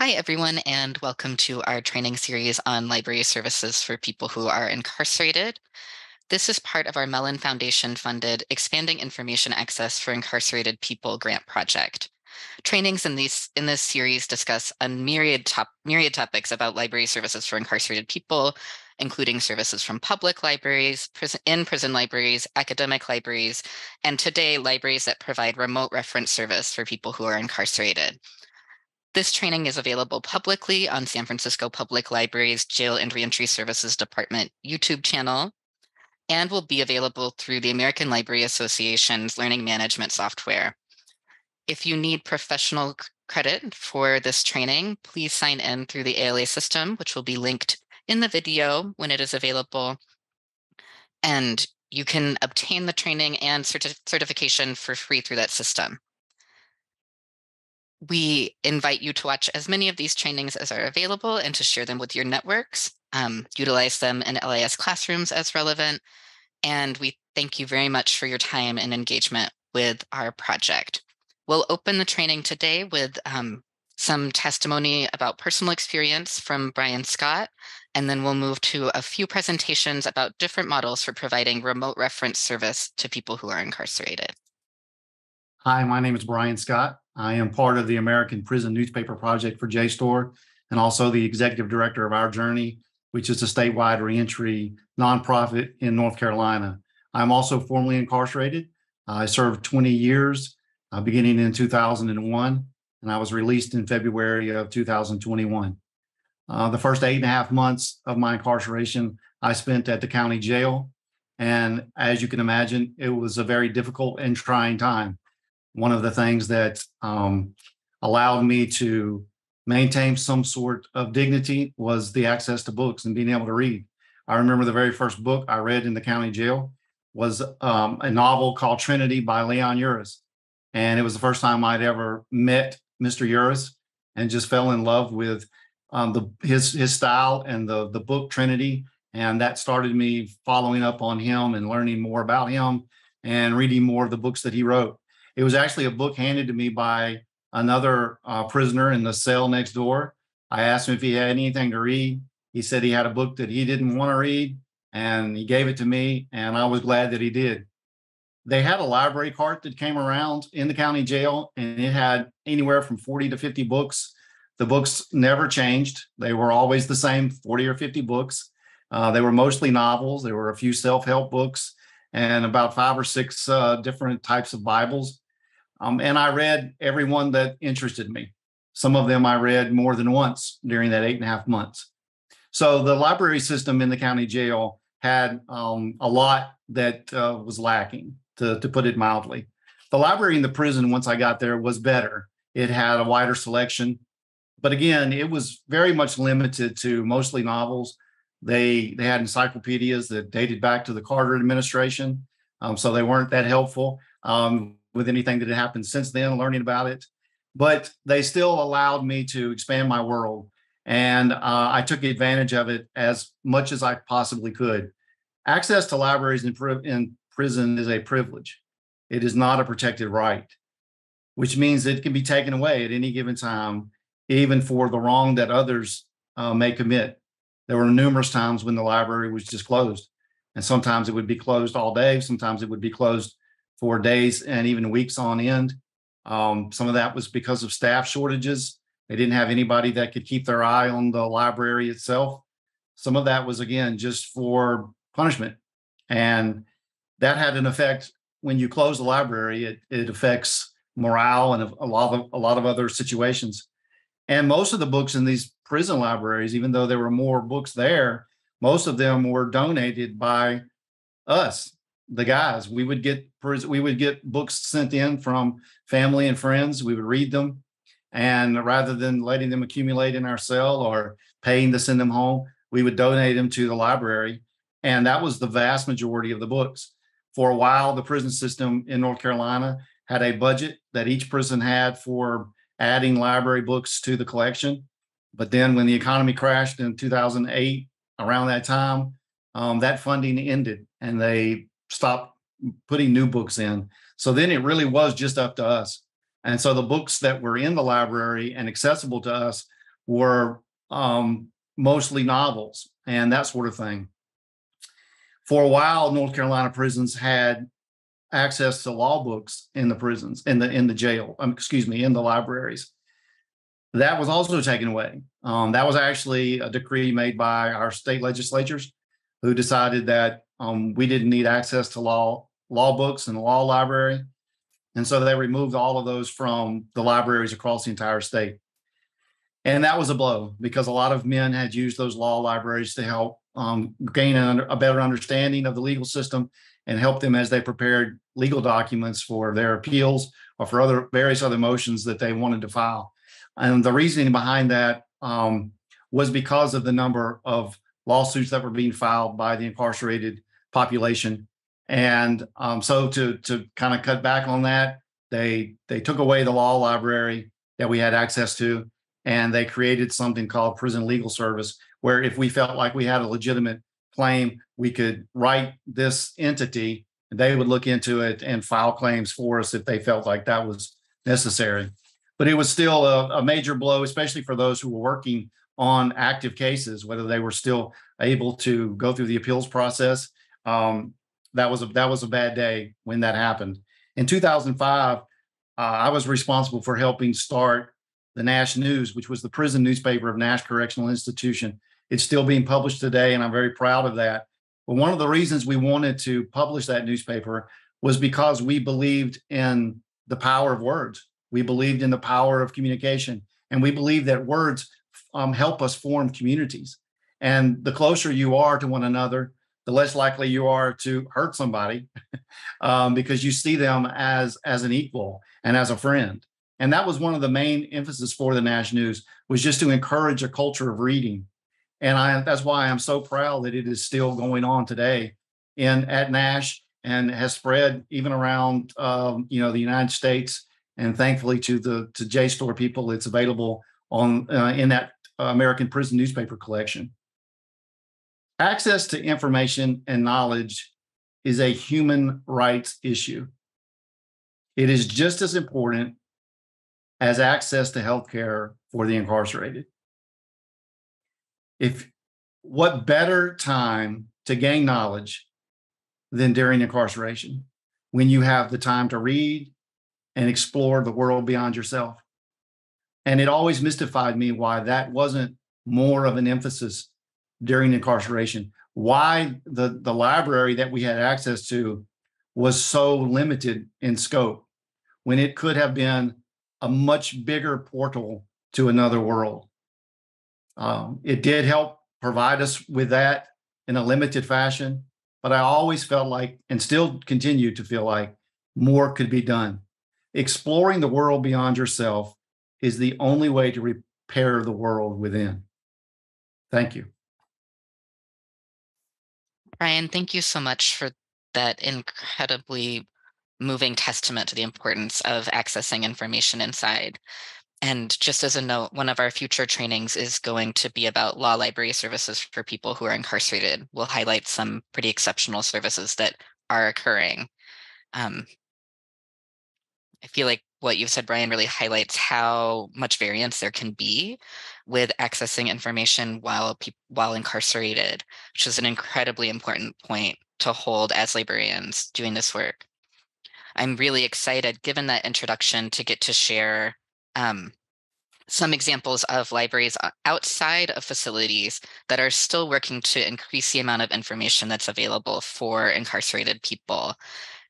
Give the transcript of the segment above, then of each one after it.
Hi, everyone, and welcome to our training series on library services for people who are incarcerated. This is part of our Mellon Foundation funded Expanding Information Access for Incarcerated People grant project. Trainings in these in this series discuss a myriad top myriad topics about library services for incarcerated people, including services from public libraries, in prison libraries, academic libraries, and today libraries that provide remote reference service for people who are incarcerated. This training is available publicly on San Francisco Public Library's Jail and Reentry Services Department YouTube channel and will be available through the American Library Association's learning management software. If you need professional credit for this training, please sign in through the ALA system, which will be linked in the video when it is available. And you can obtain the training and certi certification for free through that system. We invite you to watch as many of these trainings as are available and to share them with your networks, um, utilize them in LIS classrooms as relevant. And we thank you very much for your time and engagement with our project. We'll open the training today with um, some testimony about personal experience from Brian Scott, and then we'll move to a few presentations about different models for providing remote reference service to people who are incarcerated. Hi, my name is Brian Scott. I am part of the American Prison Newspaper Project for JSTOR and also the executive director of Our Journey, which is a statewide reentry nonprofit in North Carolina. I'm also formerly incarcerated. I served 20 years, uh, beginning in 2001, and I was released in February of 2021. Uh, the first eight and a half months of my incarceration, I spent at the county jail. And as you can imagine, it was a very difficult and trying time one of the things that um, allowed me to maintain some sort of dignity was the access to books and being able to read. I remember the very first book I read in the county jail was um, a novel called Trinity by Leon Uris. And it was the first time I'd ever met Mr. Uris and just fell in love with um, the his his style and the the book Trinity. And that started me following up on him and learning more about him and reading more of the books that he wrote. It was actually a book handed to me by another uh, prisoner in the cell next door. I asked him if he had anything to read. He said he had a book that he didn't want to read, and he gave it to me, and I was glad that he did. They had a library cart that came around in the county jail, and it had anywhere from 40 to 50 books. The books never changed, they were always the same 40 or 50 books. Uh, they were mostly novels, there were a few self help books, and about five or six uh, different types of Bibles. Um, and I read every one that interested me. Some of them I read more than once during that eight and a half months. So the library system in the county jail had um, a lot that uh, was lacking, to, to put it mildly. The library in the prison, once I got there, was better. It had a wider selection, but again, it was very much limited to mostly novels. They they had encyclopedias that dated back to the Carter administration, um, so they weren't that helpful. Um, with anything that had happened since then, learning about it. But they still allowed me to expand my world. And uh, I took advantage of it as much as I possibly could. Access to libraries in, in prison is a privilege, it is not a protected right, which means it can be taken away at any given time, even for the wrong that others uh, may commit. There were numerous times when the library was just closed. And sometimes it would be closed all day. Sometimes it would be closed for days and even weeks on end. Um, some of that was because of staff shortages. They didn't have anybody that could keep their eye on the library itself. Some of that was, again, just for punishment. And that had an effect when you close the library, it, it affects morale and a lot of a lot of other situations. And most of the books in these prison libraries, even though there were more books there, most of them were donated by us the guys. We would get we would get books sent in from family and friends. We would read them, and rather than letting them accumulate in our cell or paying to send them home, we would donate them to the library. And that was the vast majority of the books. For a while, the prison system in North Carolina had a budget that each prison had for adding library books to the collection. But then when the economy crashed in 2008, around that time, um, that funding ended and they stop putting new books in. So then it really was just up to us. And so the books that were in the library and accessible to us were um, mostly novels and that sort of thing. For a while, North Carolina prisons had access to law books in the prisons, in the in the jail. Um, excuse me, in the libraries. That was also taken away. Um, that was actually a decree made by our state legislatures, who decided that um, we didn't need access to law law books and the law library, and so they removed all of those from the libraries across the entire state. And that was a blow because a lot of men had used those law libraries to help um, gain a, a better understanding of the legal system and help them as they prepared legal documents for their appeals or for other various other motions that they wanted to file. And the reasoning behind that um, was because of the number of lawsuits that were being filed by the incarcerated population. And um, so to to kind of cut back on that, they they took away the law library that we had access to, and they created something called Prison Legal Service, where if we felt like we had a legitimate claim, we could write this entity, and they would look into it and file claims for us if they felt like that was necessary. But it was still a, a major blow, especially for those who were working on active cases, whether they were still able to go through the appeals process. Um, that was a that was a bad day when that happened. In 2005, uh, I was responsible for helping start the Nash News, which was the prison newspaper of Nash Correctional Institution. It's still being published today, and I'm very proud of that. But one of the reasons we wanted to publish that newspaper was because we believed in the power of words. We believed in the power of communication, and we believe that words um, help us form communities. And the closer you are to one another, the less likely you are to hurt somebody um, because you see them as as an equal and as a friend and that was one of the main emphasis for the Nash News was just to encourage a culture of reading. And I, that's why I'm so proud that it is still going on today in at Nash and has spread even around um, you know the United States. And thankfully to the to JSTOR people, it's available on uh, in that American Prison Newspaper Collection. Access to information and knowledge is a human rights issue. It is just as important as access to health care for the incarcerated. If what better time to gain knowledge than during incarceration when you have the time to read and explore the world beyond yourself? And it always mystified me why that wasn't more of an emphasis during incarceration. Why the, the library that we had access to was so limited in scope when it could have been a much bigger portal to another world. Um, it did help provide us with that in a limited fashion, but I always felt like, and still continue to feel like, more could be done. Exploring the world beyond yourself is the only way to repair the world within. Thank you. Brian, thank you so much for that incredibly moving testament to the importance of accessing information inside. And just as a note, one of our future trainings is going to be about law library services for people who are incarcerated. We'll highlight some pretty exceptional services that are occurring. Um, I feel like what you've said, Brian, really highlights how much variance there can be with accessing information while pe- while incarcerated, which is an incredibly important point to hold as librarians doing this work. I'm really excited, given that introduction, to get to share um, some examples of libraries outside of facilities that are still working to increase the amount of information that's available for incarcerated people.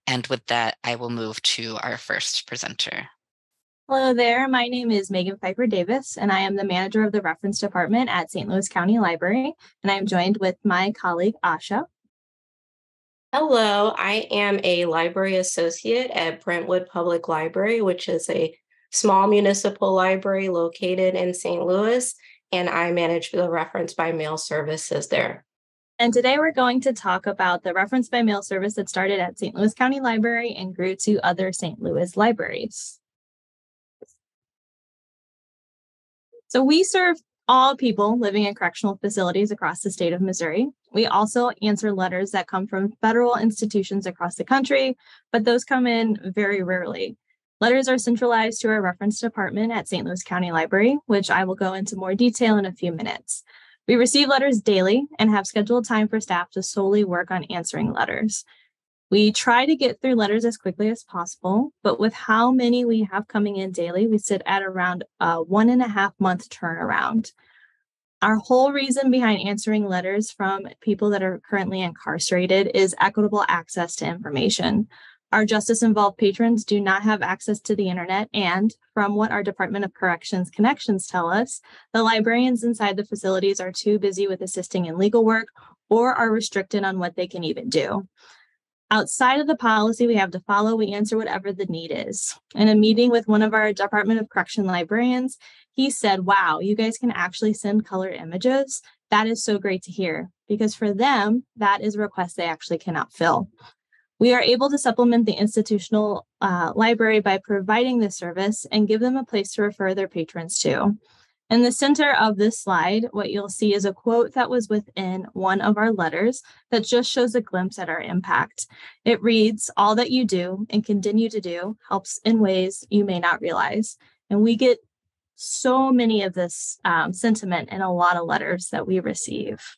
And with that, I will move to our first presenter. Hello there. My name is Megan Phifer Davis, and I am the manager of the reference department at St. Louis County Library. And I am joined with my colleague, Asha. Hello, I am a library associate at Brentwood Public Library, which is a small municipal library located in St. Louis, and I manage the reference by mail services there. And today we're going to talk about the reference by mail service that started at St. Louis County Library and grew to other St. Louis libraries. So we serve all people living in correctional facilities across the state of Missouri. We also answer letters that come from federal institutions across the country, but those come in very rarely. Letters are centralized to our reference department at St. Louis County Library, which I will go into more detail in a few minutes. We receive letters daily and have scheduled time for staff to solely work on answering letters. We try to get through letters as quickly as possible, but with how many we have coming in daily, we sit at around a one and a half month turnaround. Our whole reason behind answering letters from people that are currently incarcerated is equitable access to information. Our justice involved patrons do not have access to the internet, and from what our Department of Corrections connections tell us, the librarians inside the facilities are too busy with assisting in legal work or are restricted on what they can even do. Outside of the policy we have to follow, we answer whatever the need is. In a meeting with one of our Department of Correction librarians, he said, Wow, you guys can actually send color images. That is so great to hear because for them, that is a request they actually cannot fill. We are able to supplement the institutional uh, library by providing this service and give them a place to refer their patrons to. In the center of this slide, what you'll see is a quote that was within one of our letters that just shows a glimpse at our impact. It reads, All that you do and continue to do helps in ways you may not realize. And we get so many of this um, sentiment in a lot of letters that we receive.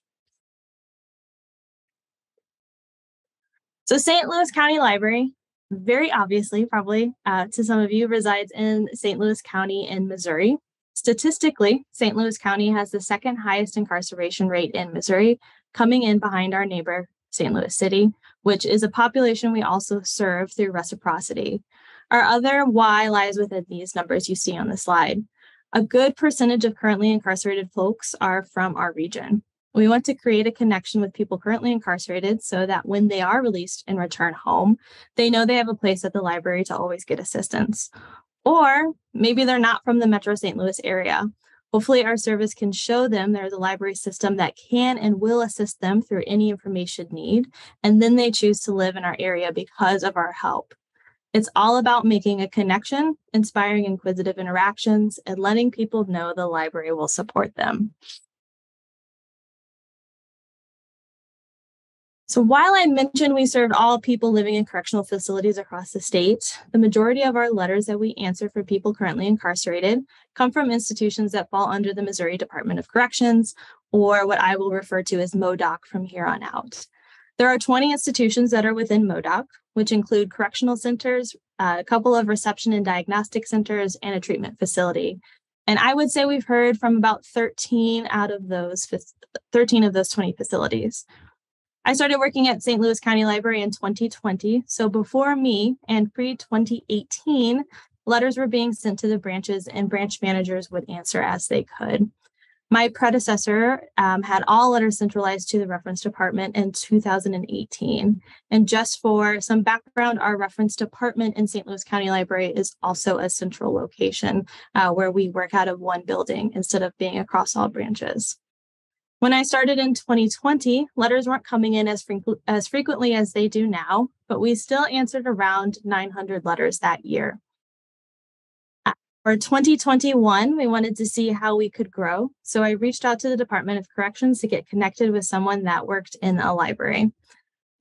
So, St. Louis County Library, very obviously, probably uh, to some of you, resides in St. Louis County in Missouri. Statistically, St. Louis County has the second highest incarceration rate in Missouri, coming in behind our neighbor, St. Louis City, which is a population we also serve through reciprocity. Our other why lies within these numbers you see on the slide. A good percentage of currently incarcerated folks are from our region. We want to create a connection with people currently incarcerated so that when they are released and return home, they know they have a place at the library to always get assistance. Or maybe they're not from the Metro St. Louis area. Hopefully, our service can show them there's a library system that can and will assist them through any information need, and then they choose to live in our area because of our help. It's all about making a connection, inspiring inquisitive interactions, and letting people know the library will support them. So while I mentioned we serve all people living in correctional facilities across the state, the majority of our letters that we answer for people currently incarcerated come from institutions that fall under the Missouri Department of Corrections, or what I will refer to as MODOC from here on out. There are 20 institutions that are within MODOC, which include correctional centers, uh, a couple of reception and diagnostic centers, and a treatment facility. And I would say we've heard from about 13 out of those 13 of those 20 facilities. I started working at St. Louis County Library in 2020. So before me and pre 2018, letters were being sent to the branches and branch managers would answer as they could. My predecessor um, had all letters centralized to the reference department in 2018. And just for some background, our reference department in St. Louis County Library is also a central location uh, where we work out of one building instead of being across all branches. When I started in 2020, letters weren't coming in as, as frequently as they do now, but we still answered around 900 letters that year. For 2021, we wanted to see how we could grow. So I reached out to the Department of Corrections to get connected with someone that worked in a library.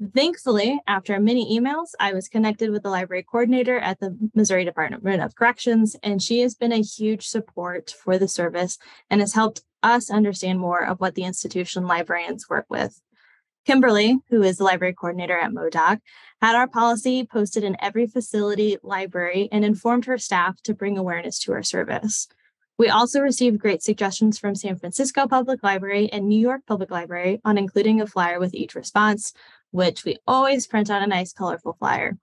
Thankfully, after many emails, I was connected with the library coordinator at the Missouri Department of Corrections, and she has been a huge support for the service and has helped us understand more of what the institution librarians work with. Kimberly, who is the library coordinator at MODOC, had our policy posted in every facility library and informed her staff to bring awareness to our service. We also received great suggestions from San Francisco Public Library and New York Public Library on including a flyer with each response, which we always print on a nice colorful flyer.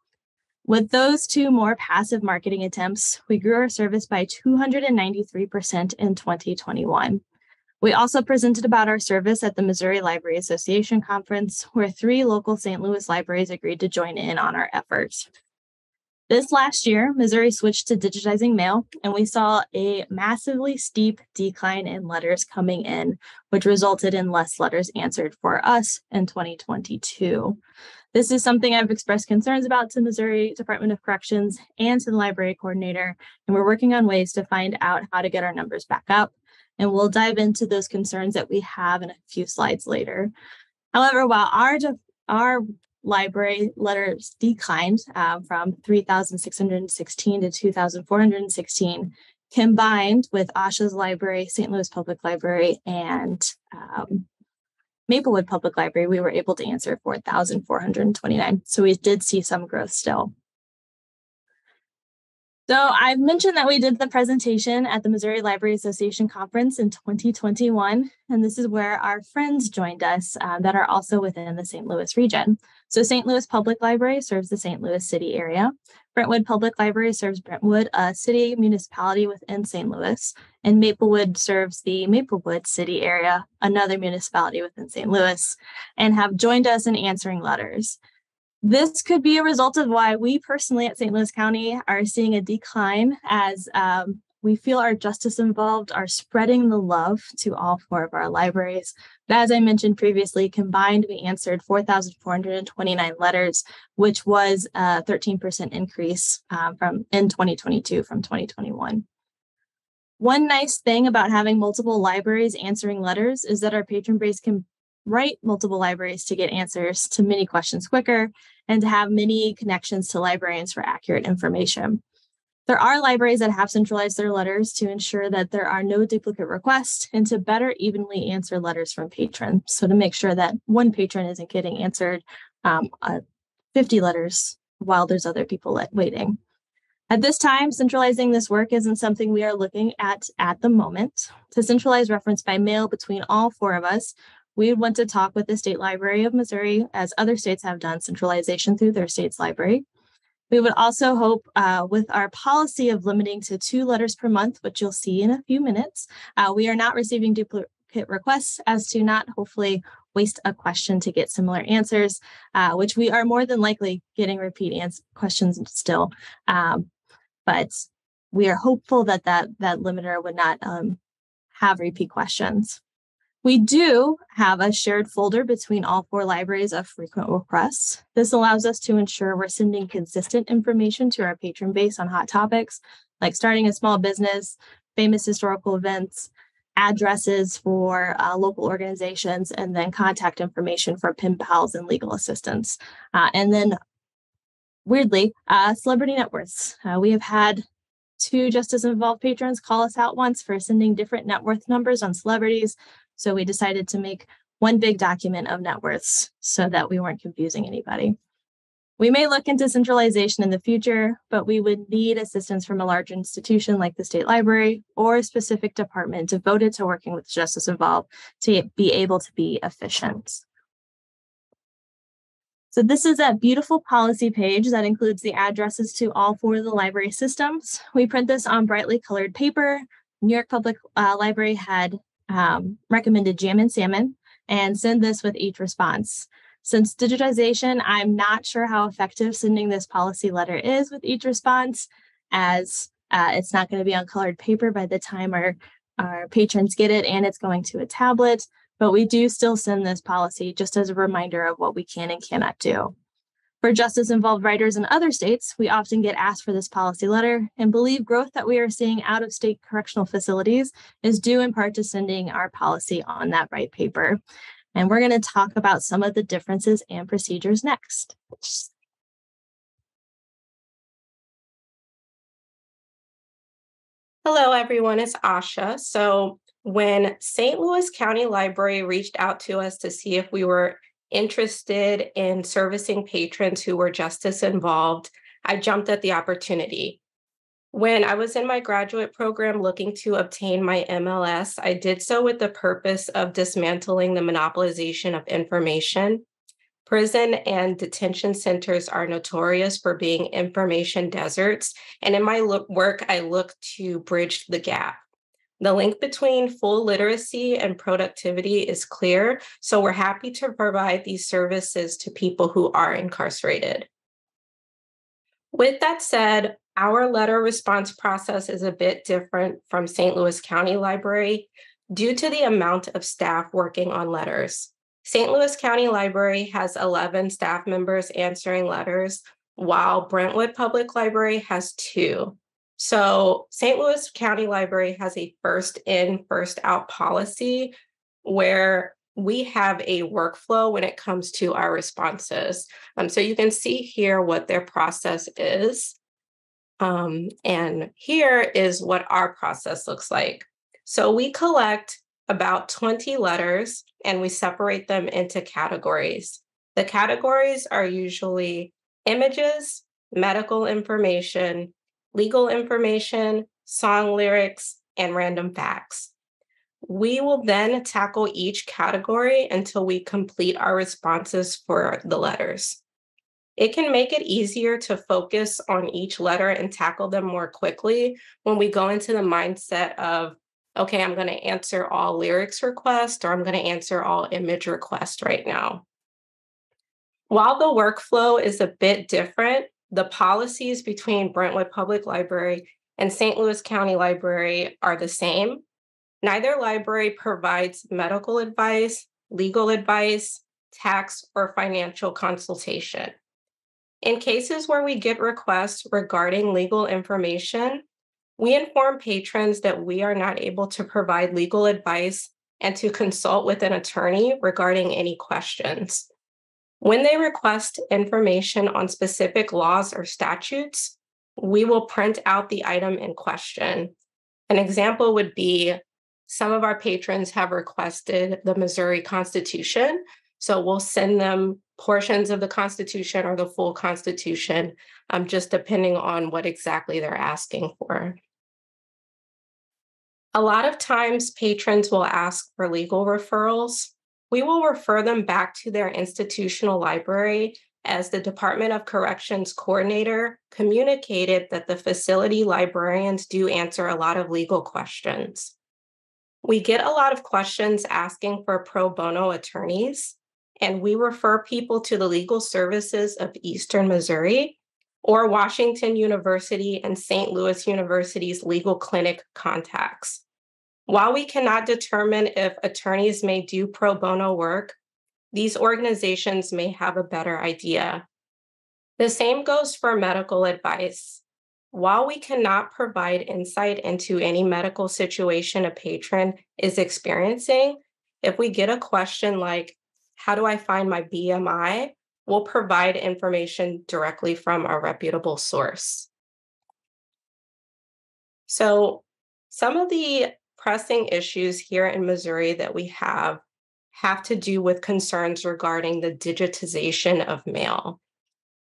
With those two more passive marketing attempts, we grew our service by 293% in 2021. We also presented about our service at the Missouri Library Association Conference, where three local St. Louis libraries agreed to join in on our efforts. This last year, Missouri switched to digitizing mail, and we saw a massively steep decline in letters coming in, which resulted in less letters answered for us in 2022. This is something I've expressed concerns about to Missouri Department of Corrections and to the library coordinator, and we're working on ways to find out how to get our numbers back up. And we'll dive into those concerns that we have in a few slides later. However, while our, our library letters declined um, from 3,616 to 2,416, combined with Asha's library, St. Louis Public Library, and um, Maplewood Public Library, we were able to answer 4,429. So we did see some growth still. So I've mentioned that we did the presentation at the Missouri Library Association conference in 2021, and this is where our friends joined us um, that are also within the St. Louis region. So St. Louis Public Library serves the St. Louis city area. Brentwood Public Library serves Brentwood, a city municipality within St. Louis, and Maplewood serves the Maplewood city area, another municipality within St. Louis, and have joined us in answering letters. This could be a result of why we personally at St. Louis County are seeing a decline as um, we feel our justice involved are spreading the love to all four of our libraries. But as I mentioned previously, combined, we answered 4,429 letters, which was a 13% increase uh, from in 2022 from 2021. One nice thing about having multiple libraries answering letters is that our patron base can write multiple libraries to get answers to many questions quicker and to have many connections to librarians for accurate information. There are libraries that have centralized their letters to ensure that there are no duplicate requests and to better evenly answer letters from patrons. So to make sure that one patron isn't getting answered um, uh, 50 letters while there's other people waiting. At this time, centralizing this work isn't something we are looking at at the moment. To centralize reference by mail between all four of us we would want to talk with the State Library of Missouri, as other states have done centralization through their state's library. We would also hope uh, with our policy of limiting to two letters per month, which you'll see in a few minutes, uh, we are not receiving duplicate requests as to not hopefully waste a question to get similar answers, uh, which we are more than likely getting repeat ans- questions still. Um, but we are hopeful that that, that limiter would not um, have repeat questions. We do have a shared folder between all four libraries of frequent requests. This allows us to ensure we're sending consistent information to our patron base on hot topics like starting a small business, famous historical events, addresses for uh, local organizations, and then contact information for pen pals and legal assistance. Uh, and then, weirdly, uh, celebrity net worths. Uh, we have had two justice involved patrons call us out once for sending different net worth numbers on celebrities so we decided to make one big document of net worths so that we weren't confusing anybody. We may look into centralization in the future, but we would need assistance from a large institution like the state library or a specific department devoted to working with justice involved to be able to be efficient. So this is a beautiful policy page that includes the addresses to all four of the library systems. We print this on brightly colored paper. New York Public uh, Library had um, recommended jam and salmon and send this with each response. Since digitization, I'm not sure how effective sending this policy letter is with each response, as uh, it's not going to be on colored paper by the time our, our patrons get it and it's going to a tablet. But we do still send this policy just as a reminder of what we can and cannot do. For justice involved writers in other states, we often get asked for this policy letter and believe growth that we are seeing out of state correctional facilities is due in part to sending our policy on that right paper. And we're going to talk about some of the differences and procedures next. Hello, everyone. It's Asha. So, when St. Louis County Library reached out to us to see if we were interested in servicing patrons who were justice involved, I jumped at the opportunity. When I was in my graduate program looking to obtain my MLS, I did so with the purpose of dismantling the monopolization of information. Prison and detention centers are notorious for being information deserts. And in my look, work, I look to bridge the gap. The link between full literacy and productivity is clear, so we're happy to provide these services to people who are incarcerated. With that said, our letter response process is a bit different from St. Louis County Library due to the amount of staff working on letters. St. Louis County Library has 11 staff members answering letters, while Brentwood Public Library has two. So, St. Louis County Library has a first in, first out policy where we have a workflow when it comes to our responses. Um, so you can see here what their process is. Um, and here is what our process looks like. So we collect about 20 letters and we separate them into categories. The categories are usually images, medical information, legal information, song lyrics, and random facts. We will then tackle each category until we complete our responses for the letters. It can make it easier to focus on each letter and tackle them more quickly when we go into the mindset of, okay, I'm going to answer all lyrics requests or I'm going to answer all image requests right now. While the workflow is a bit different, the policies between Brentwood Public Library and St. Louis County Library are the same. Neither library provides medical advice, legal advice, tax, or financial consultation. In cases where we get requests regarding legal information, we inform patrons that we are not able to provide legal advice and to consult with an attorney regarding any questions. When they request information on specific laws or statutes, we will print out the item in question. An example would be some of our patrons have requested the Missouri Constitution. So we'll send them portions of the Constitution or the full Constitution, um, just depending on what exactly they're asking for. A lot of times, patrons will ask for legal referrals. We will refer them back to their institutional library as the Department of Corrections coordinator communicated that the facility librarians do answer a lot of legal questions. We get a lot of questions asking for pro bono attorneys, and we refer people to the legal services of Eastern Missouri or Washington University and St. Louis University's legal clinic contacts. While we cannot determine if attorneys may do pro bono work, these organizations may have a better idea. The same goes for medical advice. While we cannot provide insight into any medical situation a patron is experiencing, if we get a question like, How do I find my BMI? we'll provide information directly from a reputable source. So, some of the pressing issues here in Missouri that we have have to do with concerns regarding the digitization of mail,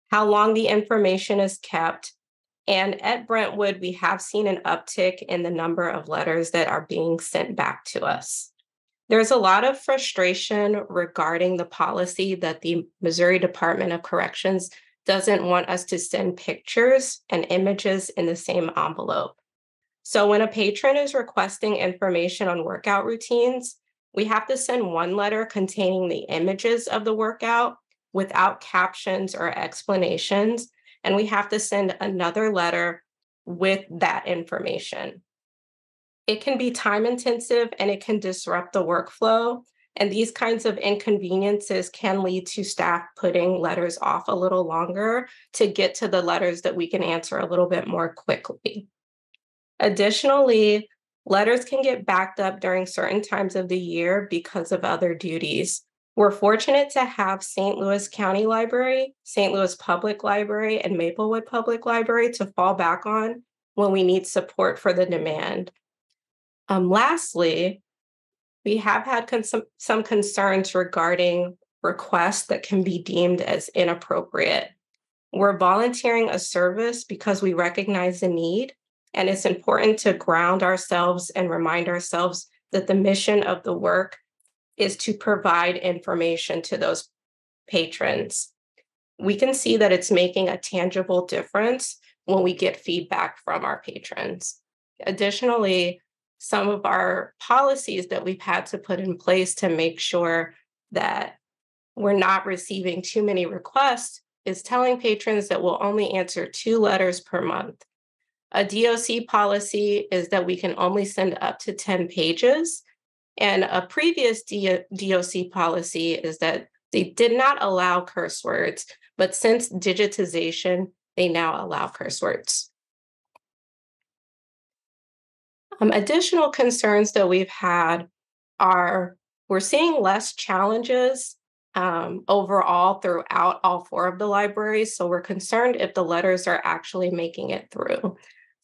how long the information is kept. And at Brentwood, we have seen an uptick in the number of letters that are being sent back to us. There's a lot of frustration regarding the policy that the Missouri Department of Corrections doesn't want us to send pictures and images in the same envelope. So when a patron is requesting information on workout routines, we have to send one letter containing the images of the workout without captions or explanations. And we have to send another letter with that information. It can be time intensive and it can disrupt the workflow. And these kinds of inconveniences can lead to staff putting letters off a little longer to get to the letters that we can answer a little bit more quickly. Additionally, Letters can get backed up during certain times of the year because of other duties. We're fortunate to have St. Louis County Library, St. Louis Public Library, and Maplewood Public Library to fall back on when we need support for the demand. Um, lastly, we have had con- some concerns regarding requests that can be deemed as inappropriate. We're volunteering a service because we recognize the need, and it's important to ground ourselves and remind ourselves that the mission of the work is to provide information to those patrons. We can see that it's making a tangible difference when we get feedback from our patrons. Additionally, some of our policies that we've had to put in place to make sure that we're not receiving too many requests is telling patrons that we'll only answer two letters per month. A DOC policy is that we can only send up to 10 pages. And a previous DOC policy is that they did not allow curse words, but since digitization, they now allow curse words. Um, additional concerns that we've had are we're seeing less challenges um, overall throughout all four of the libraries. So we're concerned if the letters are actually making it through.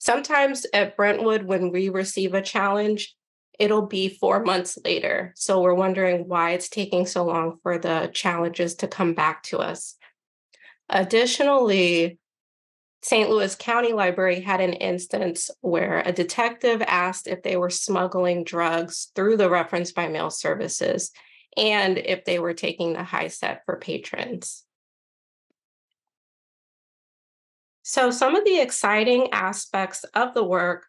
Sometimes at Brentwood, when we receive a challenge, it'll be four months later. So we're wondering why it's taking so long for the challenges to come back to us. Additionally, St. Louis County Library had an instance where a detective asked if they were smuggling drugs through the reference by mail services and if they were taking the high set for patrons. So, some of the exciting aspects of the work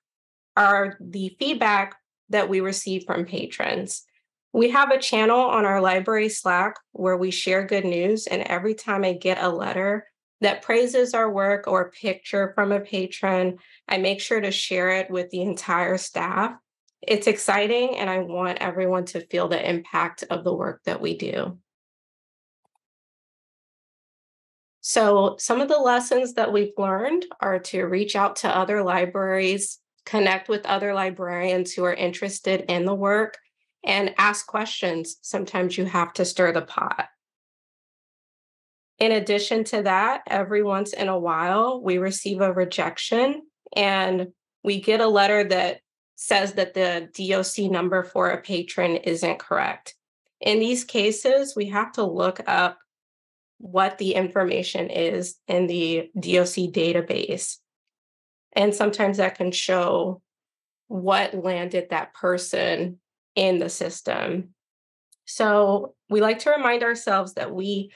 are the feedback that we receive from patrons. We have a channel on our library Slack where we share good news, and every time I get a letter that praises our work or a picture from a patron, I make sure to share it with the entire staff. It's exciting, and I want everyone to feel the impact of the work that we do. So, some of the lessons that we've learned are to reach out to other libraries, connect with other librarians who are interested in the work, and ask questions. Sometimes you have to stir the pot. In addition to that, every once in a while, we receive a rejection and we get a letter that says that the DOC number for a patron isn't correct. In these cases, we have to look up what the information is in the DOC database. And sometimes that can show what landed that person in the system. So we like to remind ourselves that we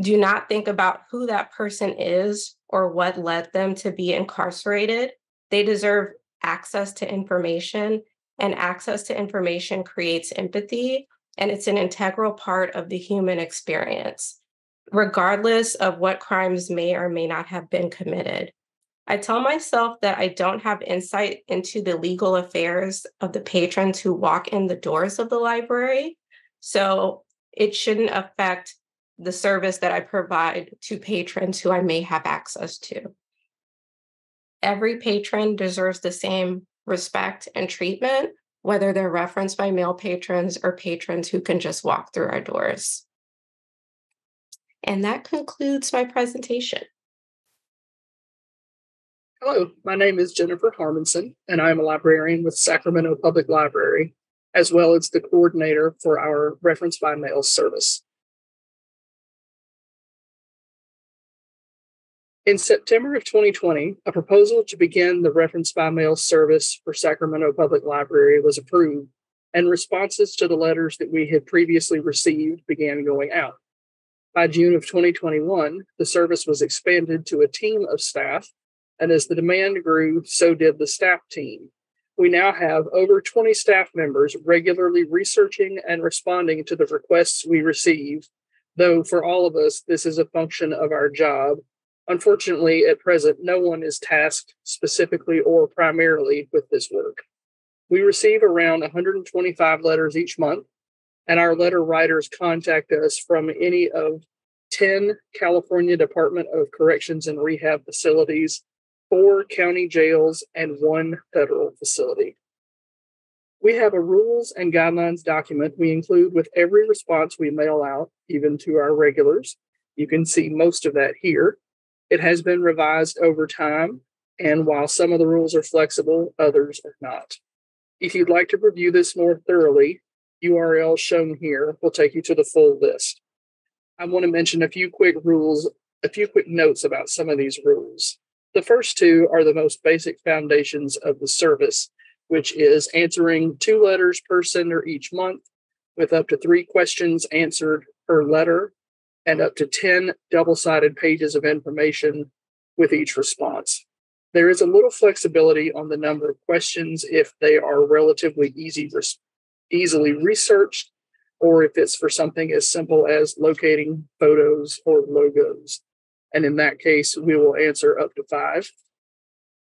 do not think about who that person is or what led them to be incarcerated. They deserve access to information, and access to information creates empathy, and it's an integral part of the human experience, regardless of what crimes may or may not have been committed. I tell myself that I don't have insight into the legal affairs of the patrons who walk in the doors of the library. So it shouldn't affect the service that I provide to patrons who I may have access to. Every patron deserves the same respect and treatment, whether they're referenced by mail patrons or patrons who can just walk through our doors. And that concludes my presentation. Hello, my name is Jennifer Harmonson, and I am a librarian with Sacramento Public Library, as well as the coordinator for our reference by mail service. In September of 2020, a proposal to begin the reference by mail service for Sacramento Public Library was approved, and responses to the letters that we had previously received began going out. By June of 2021, the service was expanded to a team of staff, and as the demand grew, so did the staff team. We now have over 20 staff members regularly researching and responding to the requests we receive, though for all of us, this is a function of our job Unfortunately, at present, no one is tasked specifically or primarily with this work. We receive around 125 letters each month, and our letter writers contact us from any of 10 California Department of Corrections and Rehab facilities, four county jails, and one federal facility. We have a rules and guidelines document we include with every response we mail out, even to our regulars. You can see most of that here. It has been revised over time, and while some of the rules are flexible, others are not. If you'd like to review this more thoroughly, URL shown here will take you to the full list. I want to mention a few quick rules, a few quick notes about some of these rules. The first two are the most basic foundations of the service, which is answering two letters per sender each month with up to three questions answered per letter and up to 10 double sided pages of information with each response. There is a little flexibility on the number of questions if they are relatively easy, easily researched, or if it's for something as simple as locating photos or logos. And in that case, we will answer up to five.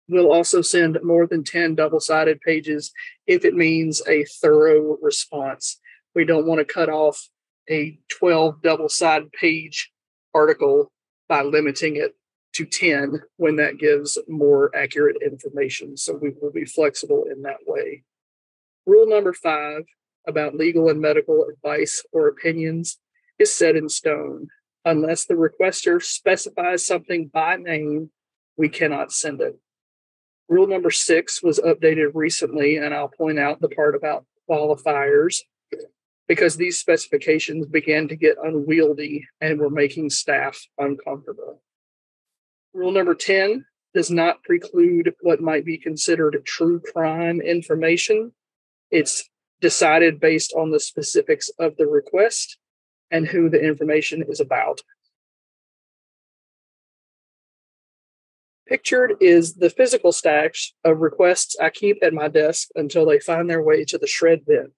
We'll also send more than 10 double sided pages if it means a thorough response. We don't want to cut off a 12 double sided page article by limiting it to 10 when that gives more accurate information. So we will be flexible in that way. Rule number five about legal and medical advice or opinions is set in stone. Unless the requester specifies something by name, we cannot send it. Rule number six was updated recently, and I'll point out the part about qualifiers because these specifications began to get unwieldy and were making staff uncomfortable. Rule number 10 does not preclude what might be considered true crime information. It's decided based on the specifics of the request and who the information is about. Pictured is the physical stacks of requests I keep at my desk until they find their way to the shred bin.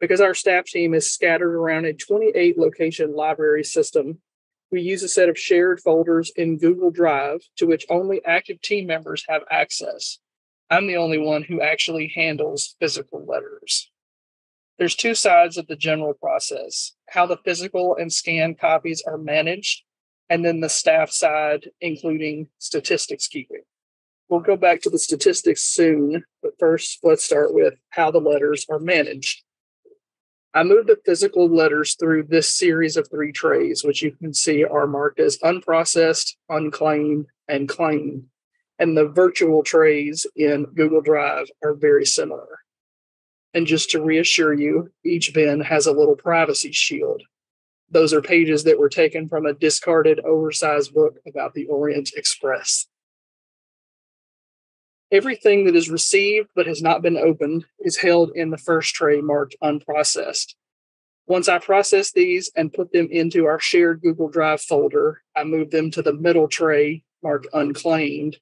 Because our staff team is scattered around a 28 location library system, we use a set of shared folders in Google Drive to which only active team members have access. I'm the only one who actually handles physical letters. There's two sides of the general process how the physical and scanned copies are managed, and then the staff side, including statistics keeping. We'll go back to the statistics soon, but first, let's start with how the letters are managed. I moved the physical letters through this series of three trays, which you can see are marked as unprocessed, unclaimed, and claimed. And the virtual trays in Google Drive are very similar. And just to reassure you, each bin has a little privacy shield. Those are pages that were taken from a discarded, oversized book about the Orient Express. Everything that is received but has not been opened is held in the first tray marked unprocessed. Once I process these and put them into our shared Google Drive folder, I move them to the middle tray marked unclaimed.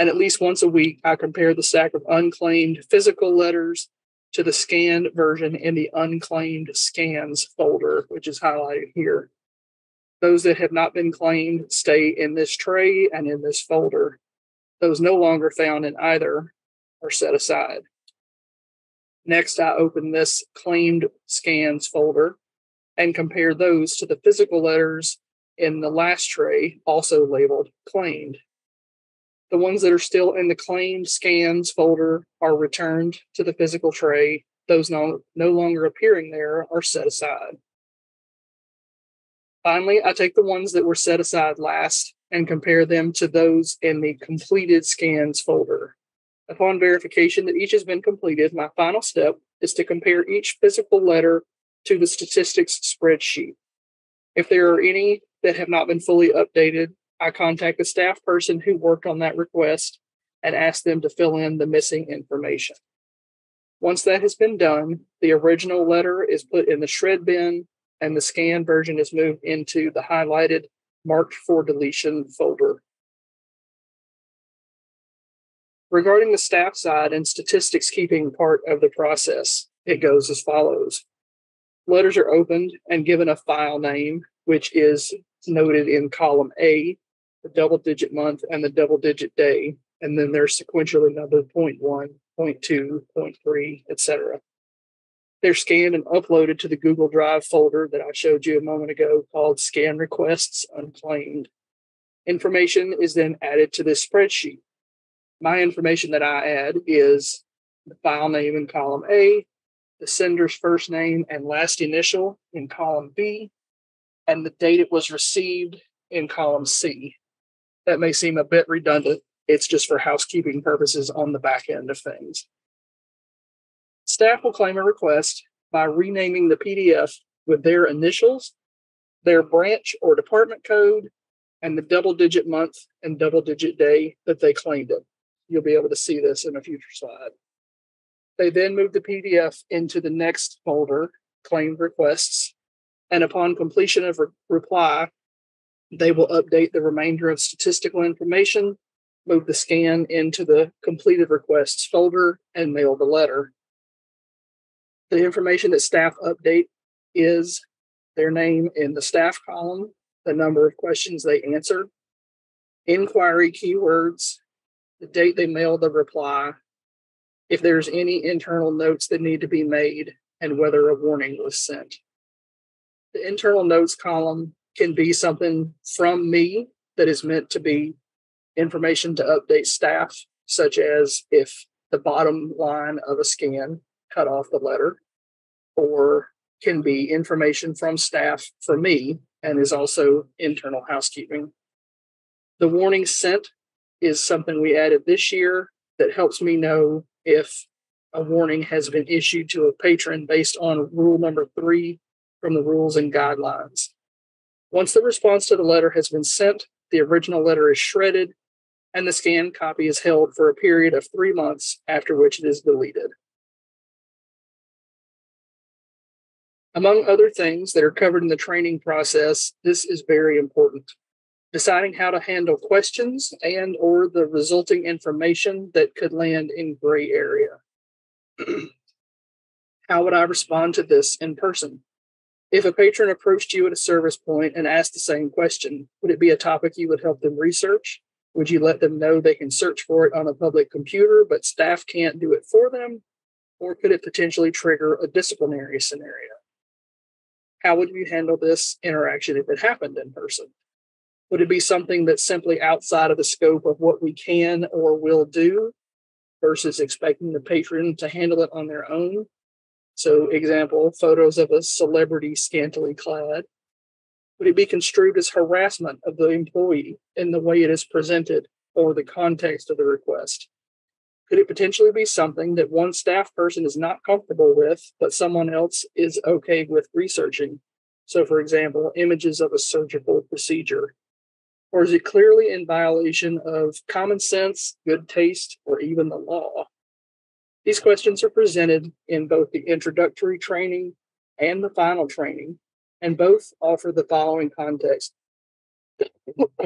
And at least once a week, I compare the stack of unclaimed physical letters to the scanned version in the unclaimed scans folder, which is highlighted here. Those that have not been claimed stay in this tray and in this folder. Those no longer found in either are set aside. Next, I open this claimed scans folder and compare those to the physical letters in the last tray, also labeled claimed. The ones that are still in the claimed scans folder are returned to the physical tray. Those no, no longer appearing there are set aside. Finally, I take the ones that were set aside last and compare them to those in the completed scans folder. Upon verification that each has been completed, my final step is to compare each physical letter to the statistics spreadsheet. If there are any that have not been fully updated, I contact the staff person who worked on that request and ask them to fill in the missing information. Once that has been done, the original letter is put in the shred bin and the scanned version is moved into the highlighted marked for deletion folder. Regarding the staff side and statistics keeping part of the process, it goes as follows. Letters are opened and given a file name, which is noted in column A, the double digit month and the double digit day, and then they're sequentially numbered 0.1, 0.2, 0.3, etc. They're scanned and uploaded to the Google Drive folder that I showed you a moment ago called Scan Requests Unclaimed. Information is then added to this spreadsheet. My information that I add is the file name in column A, the sender's first name and last initial in column B, and the date it was received in column C. That may seem a bit redundant. It's just for housekeeping purposes on the back end of things. Staff will claim a request by renaming the PDF with their initials, their branch or department code, and the double digit month and double digit day that they claimed it. You'll be able to see this in a future slide. They then move the PDF into the next folder, claimed requests, and upon completion of re- reply, they will update the remainder of statistical information, move the scan into the completed requests folder, and mail the letter. The information that staff update is their name in the staff column, the number of questions they answer, inquiry keywords, the date they mail the reply, if there's any internal notes that need to be made, and whether a warning was sent. The internal notes column can be something from me that is meant to be information to update staff, such as if the bottom line of a scan cut off the letter. or can be information from staff for me and is also internal housekeeping. The warning sent is something we added this year that helps me know if a warning has been issued to a patron based on rule number three from the rules and guidelines. Once the response to the letter has been sent, the original letter is shredded and the scanned copy is held for a period of three months, after which it is deleted. Among other things that are covered in the training process, this is very important. Deciding how to handle questions and or the resulting information that could land in gray area. how would I respond to this in person? If a patron approached you at a service point and asked the same question, would it be a topic you would help them research? Would you let them know they can search for it on a public computer, but staff can't do it for them? Or could it potentially trigger a disciplinary scenario? How would you handle this interaction if it happened in person? Would it be something that's simply outside of the scope of what we can or will do versus expecting the patron to handle it on their own? So, example, photos of a celebrity scantily clad. Would it be construed as harassment of the employee in the way it is presented or the context of the request? Could it potentially be something that one staff person is not comfortable with, but someone else is okay with researching? So, for example, images of a surgical procedure. Or is it clearly in violation of common sense, good taste, or even the law? These questions are presented in both the introductory training and the final training, and both offer the following context.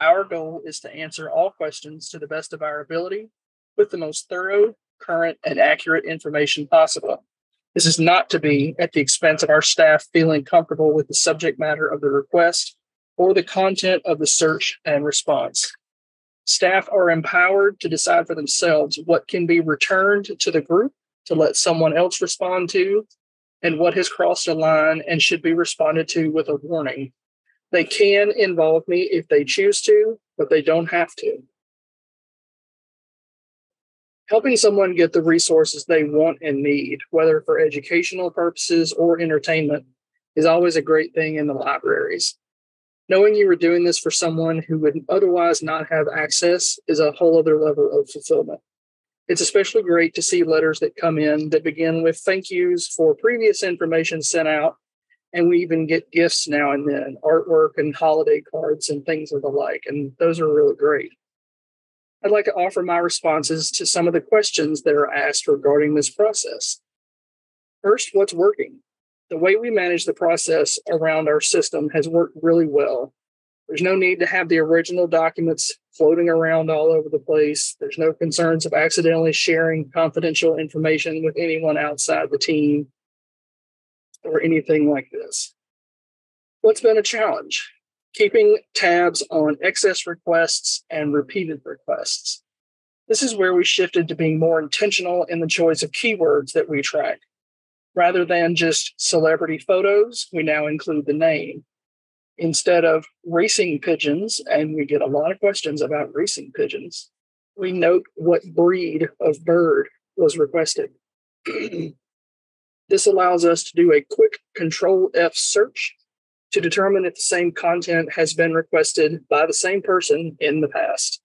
Our goal is to answer all questions to the best of our ability with the most thorough, current, and accurate information possible. This is not to be at the expense of our staff feeling comfortable with the subject matter of the request or the content of the search and response. Staff are empowered to decide for themselves what can be returned to the group to let someone else respond to and what has crossed a line and should be responded to with a warning. They can involve me if they choose to, but they don't have to. Helping someone get the resources they want and need, whether for educational purposes or entertainment, is always a great thing in the libraries. Knowing you were doing this for someone who would otherwise not have access is a whole other level of fulfillment. It's especially great to see letters that come in that begin with thank yous for previous information sent out and we even get gifts now and then artwork and holiday cards and things of the like and those are really great. I'd like to offer my responses to some of the questions that are asked regarding this process. First what's working the way we manage the process around our system has worked really well there's no need to have the original documents floating around all over the place. There's no concerns of accidentally sharing confidential information with anyone outside the team or anything like this. What's been a challenge? Keeping tabs on excess requests and repeated requests. This is where we shifted to being more intentional in the choice of keywords that we track. Rather than just celebrity photos, we now include the name. Instead of racing pigeons, and we get a lot of questions about racing pigeons, we note what breed of bird was requested. This allows us to do a quick Control F search to determine if the same content has been requested by the same person in the past.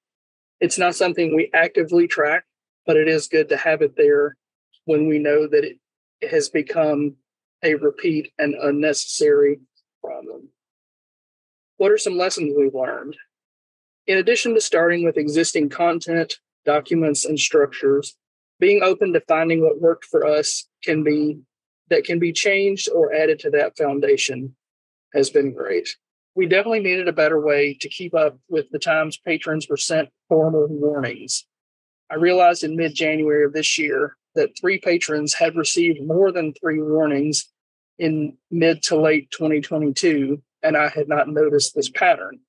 It's not something we actively track, but it is good to have it there when we know that it has become a repeat and unnecessary problem. What are some lessons we've learned? In addition to starting with existing content, documents, and structures, being open to finding what worked for us can be that can be changed or added to that foundation has been great. We definitely needed a better way to keep up with the times patrons were sent formal warnings. I realized in mid January of this year that three patrons had received more than three warnings in mid to late 2022, and I had not noticed this pattern.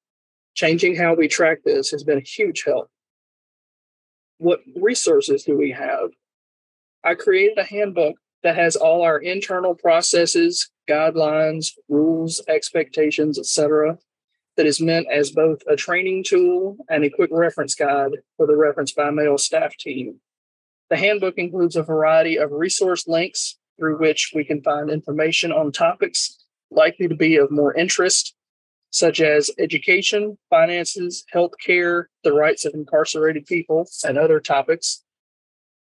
Changing how we track this has been a huge help. What resources do we have? I created a handbook that has all our internal processes, guidelines, rules, expectations, etc., that is meant as both a training tool and a quick reference guide for the reference by mail staff team. The handbook includes a variety of resource links through which we can find information on topics likely to be of more interest, such as education, finances, healthcare, the rights of incarcerated people, and other topics.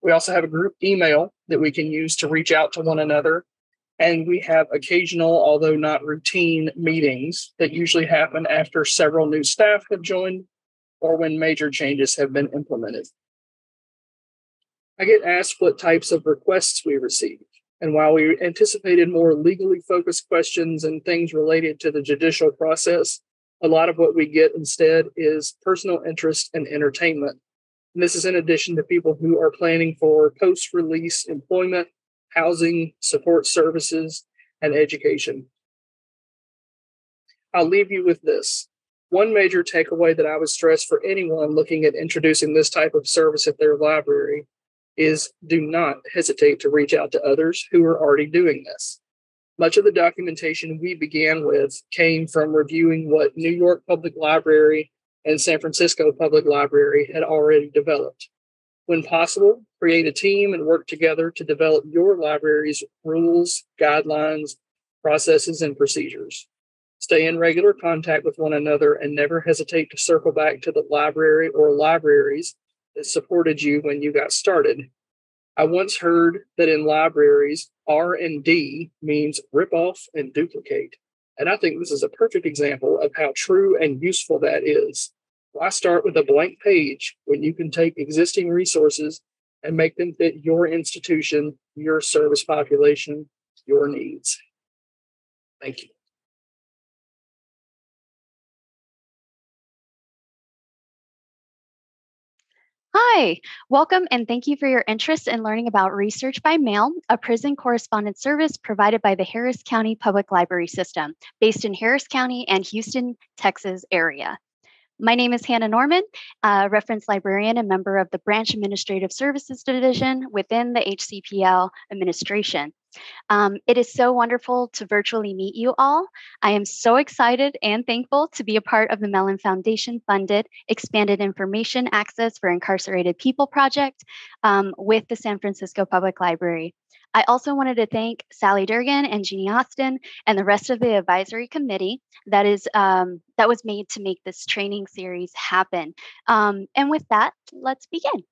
We also have a group email that we can use to reach out to one another. And we have occasional, although not routine, meetings that usually happen after several new staff have joined or when major changes have been implemented. I get asked what types of requests we receive. And while we anticipated more legally focused questions and things related to the judicial process, a lot of what we get instead is personal interest and entertainment. And this is in addition to people who are planning for post release employment, housing, support services, and education. I'll leave you with this. One major takeaway that I would stress for anyone looking at introducing this type of service at their library is do not hesitate to reach out to others who are already doing this. Much of the documentation we began with came from reviewing what New York Public Library and San Francisco Public Library had already developed. When possible, create a team and work together to develop your library's rules, guidelines, processes, and procedures. Stay in regular contact with one another and never hesitate to circle back to the library or libraries that supported you when you got started. I once heard that in libraries, R and D means rip off and duplicate. And I think this is a perfect example of how true and useful that is. Why start with a blank page when you can take existing resources and make them fit your institution, your service population, your needs? Thank you. Hi, welcome and thank you for your interest in learning about Research by Mail, a prison correspondence service provided by the Harris County Public Library System, based in Harris County and Houston, Texas area. My name is Hannah Norman, a reference librarian and member of the Branch Administrative Services Division within the HCPL administration. Um, it is so wonderful to virtually meet you all. I am so excited and thankful to be a part of the Mellon Foundation funded Expanded Information Access for Incarcerated People project um, with the San Francisco Public Library. I also wanted to thank Sally Durgan and Jeanie Austin and the rest of the advisory committee that is um, that was made to make this training series happen. Um, and with that, let's begin.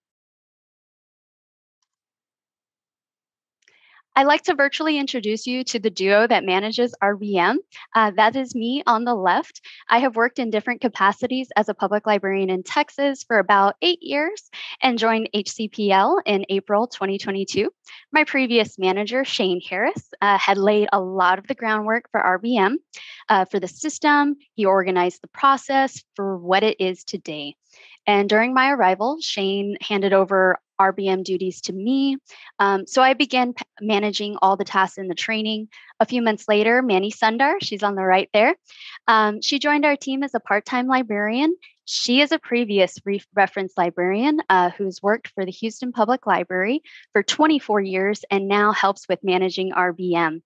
I'd like to virtually introduce you to the duo that manages RBM. Uh, that is me on the left. I have worked in different capacities as a public librarian in Texas for about eight years and joined HCPL in April 2022. My previous manager, Shane Harris, uh, had laid a lot of the groundwork for RBM, uh, for the system. He organized the process for what it is today. And during my arrival, Shane handed over RBM duties to me. Um, so I began p- managing all the tasks in the training. A few months later, Manny Sundar, she's on the right there, um, she joined our team as a part time librarian. She is a previous re- reference librarian uh, who's worked for the Houston Public Library for 24 years and now helps with managing RBM.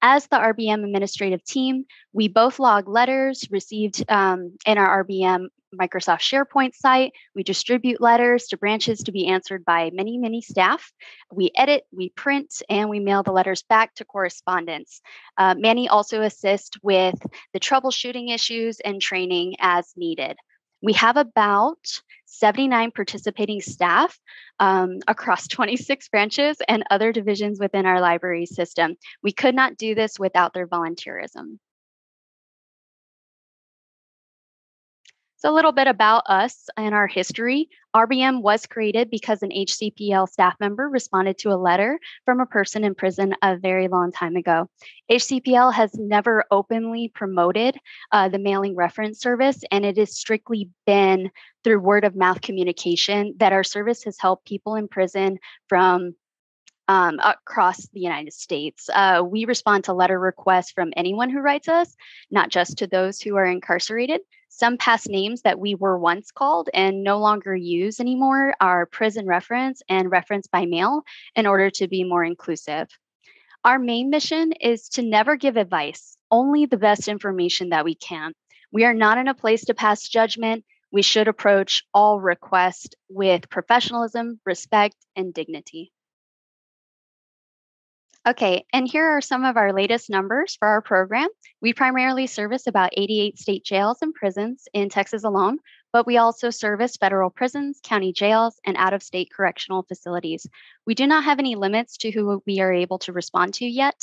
As the RBM administrative team, we both log letters received um, in our RBM Microsoft SharePoint site. We distribute letters to branches to be answered by many, many staff. We edit, we print, and we mail the letters back to correspondents. Uh, Manny also assists with the troubleshooting issues and training as needed. We have about 79 participating staff um, across 26 branches and other divisions within our library system. We could not do this without their volunteerism. So, a little bit about us and our history. RBM was created because an HCPL staff member responded to a letter from a person in prison a very long time ago. HCPL has never openly promoted uh, the mailing reference service, and it has strictly been through word of mouth communication that our service has helped people in prison from um, across the United States. Uh, we respond to letter requests from anyone who writes us, not just to those who are incarcerated. Some past names that we were once called and no longer use anymore are prison reference and reference by mail in order to be more inclusive. Our main mission is to never give advice, only the best information that we can. We are not in a place to pass judgment. We should approach all requests with professionalism, respect, and dignity. Okay, and here are some of our latest numbers for our program. We primarily service about 88 state jails and prisons in Texas alone, but we also service federal prisons, county jails, and out of state correctional facilities. We do not have any limits to who we are able to respond to yet.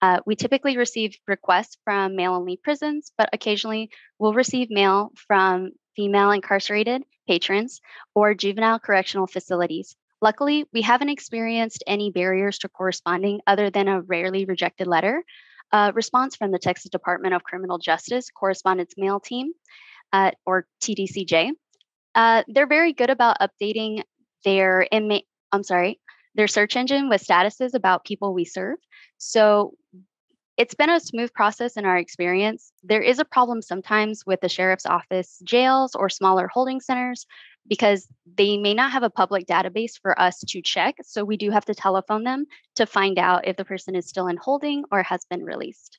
Uh, we typically receive requests from male only prisons, but occasionally we'll receive mail from female incarcerated patrons or juvenile correctional facilities. Luckily, we haven't experienced any barriers to corresponding other than a rarely rejected letter. Uh, response from the Texas Department of Criminal Justice Correspondence Mail Team, uh, or TDCJ. Uh, they're very good about updating their inmate, I'm sorry, their search engine with statuses about people we serve. So it's been a smooth process in our experience. There is a problem sometimes with the sheriff's office jails or smaller holding centers because they may not have a public database for us to check. So we do have to telephone them to find out if the person is still in holding or has been released.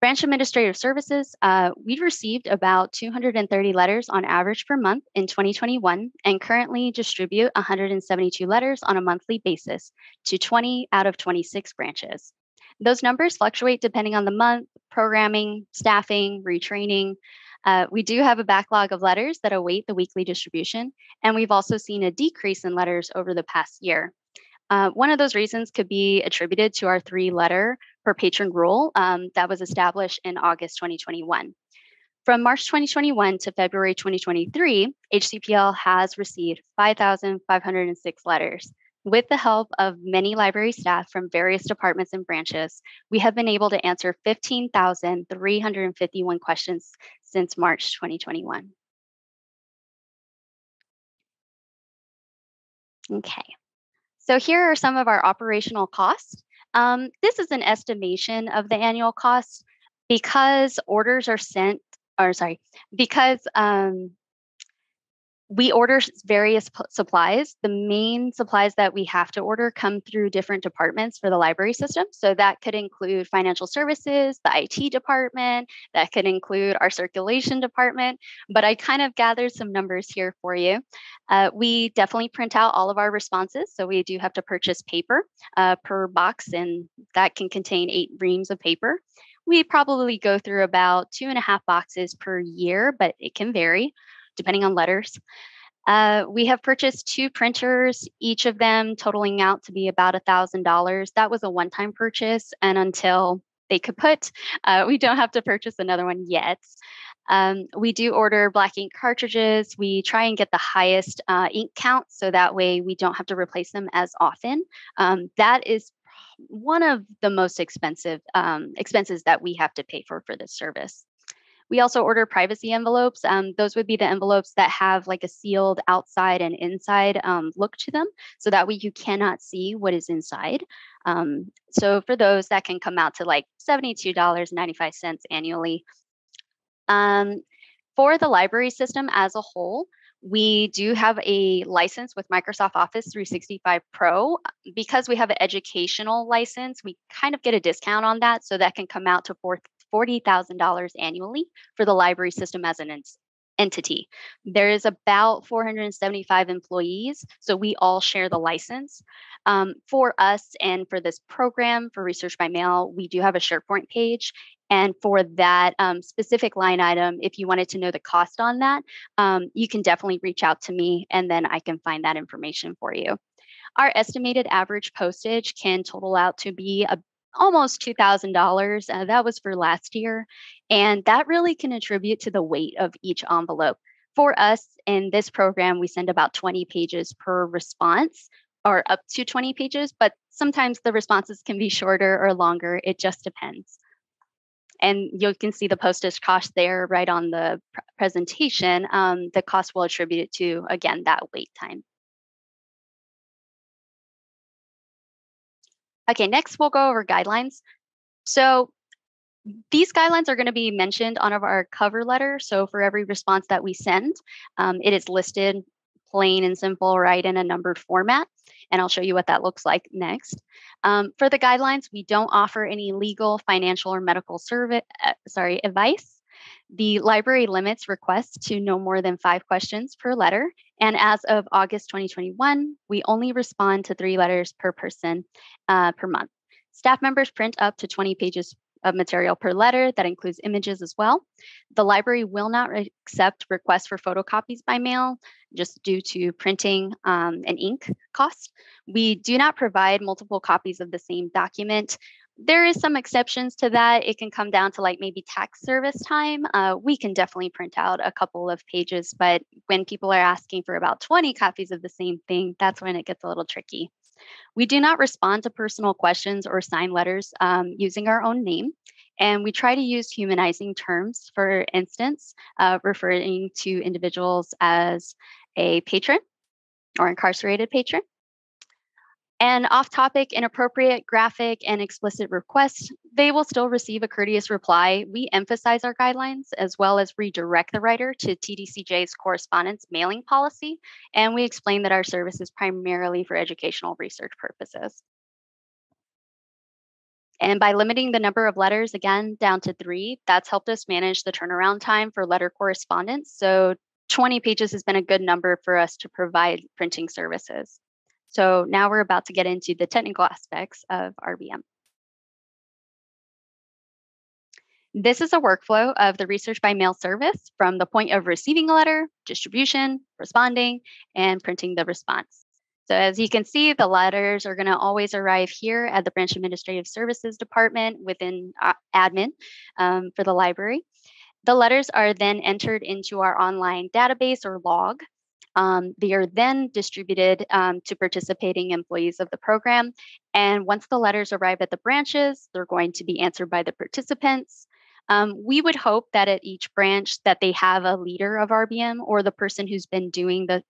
Branch Administrative Services, uh, we received about 230 letters on average per month in 2021 and currently distribute 172 letters on a monthly basis to 20 out of 26 branches. Those numbers fluctuate depending on the month, programming, staffing, retraining, uh, we do have a backlog of letters that await the weekly distribution, and we've also seen a decrease in letters over the past year. Uh, one of those reasons could be attributed to our three letter per patron rule um, that was established in August 2021. From March 2021 to February 2023, HCPL has received 5,506 letters. With the help of many library staff from various departments and branches, we have been able to answer 15,351 questions since March 2021. Okay, so here are some of our operational costs. Um, this is an estimation of the annual cost because orders are sent, or sorry, because um, we order various p- supplies. The main supplies that we have to order come through different departments for the library system. So that could include financial services, the IT department, that could include our circulation department. But I kind of gathered some numbers here for you. Uh, we definitely print out all of our responses. So we do have to purchase paper uh, per box, and that can contain eight reams of paper. We probably go through about two and a half boxes per year, but it can vary depending on letters. Uh, we have purchased two printers, each of them totaling out to be about a $1,000. That was a one time purchase, and until they could put, uh, we don't have to purchase another one yet. Um, we do order black ink cartridges. We try and get the highest uh, ink count so that way we don't have to replace them as often. Um, that is one of the most expensive um, expenses that we have to pay for for this service. We also order privacy envelopes. Um, those would be the envelopes that have like a sealed outside and inside um, look to them. So that way you cannot see what is inside. Um, so for those, that can come out to like $72.95 annually. Um, for the library system as a whole, we do have a license with Microsoft Office 365 Pro. Because we have an educational license, we kind of get a discount on that. So that can come out to $40,000 annually for the library system as an entity. There is about 475 employees, so we all share the license. Um, for us and for this program for Research by Mail, we do have a SharePoint page. And for that um, specific line item, if you wanted to know the cost on that, um, you can definitely reach out to me and then I can find that information for you. Our estimated average postage can total out to be a, almost $2,000. Uh, that was for last year. And that really can attribute to the weight of each envelope. For us in this program, we send about 20 pages per response or up to 20 pages, but sometimes the responses can be shorter or longer. It just depends. And you can see the postage cost there right on the pr- presentation. Um, the cost will attribute to, again, that wait time. Okay, next we'll go over guidelines. So these guidelines are going to be mentioned on our cover letter. So for every response that we send, um, it is listed plain and simple, right, in a numbered format. And I'll show you what that looks like next. Um, for the guidelines, we don't offer any legal, financial, or medical service, uh, sorry, advice. The library limits requests to no more than five questions per letter. And as of August 2021, we only respond to three letters per person uh, per month. Staff members print up to 20 pages of material per letter that includes images as well. The library will not re- accept requests for photocopies by mail just due to printing um, and ink costs. We do not provide multiple copies of the same document. There is some exceptions to that. It can come down to like maybe tax service time. Uh, we can definitely print out a couple of pages, but when people are asking for about 20 copies of the same thing, that's when it gets a little tricky. We do not respond to personal questions or sign letters um, using our own name. And we try to use humanizing terms, for instance, uh, referring to individuals as a patron or incarcerated patron. And off topic, inappropriate, graphic, and explicit requests, they will still receive a courteous reply. We emphasize our guidelines as well as redirect the writer to TDCJ's correspondence mailing policy. And we explain that our service is primarily for educational research purposes. And by limiting the number of letters again down to three, that's helped us manage the turnaround time for letter correspondence. So 20 pages has been a good number for us to provide printing services. So now we're about to get into the technical aspects of RBM. This is a workflow of the research by mail service from the point of receiving a letter, distribution, responding, and printing the response. So as you can see, the letters are going to always arrive here at the Branch Administrative Services Department within uh, admin um, for the library. The letters are then entered into our online database or log. Um, they are then distributed um, to participating employees of the program. And once the letters arrive at the branches, they're going to be answered by the participants. Um, we would hope that at each branch that they have a leader of RBM or the person who's been doing the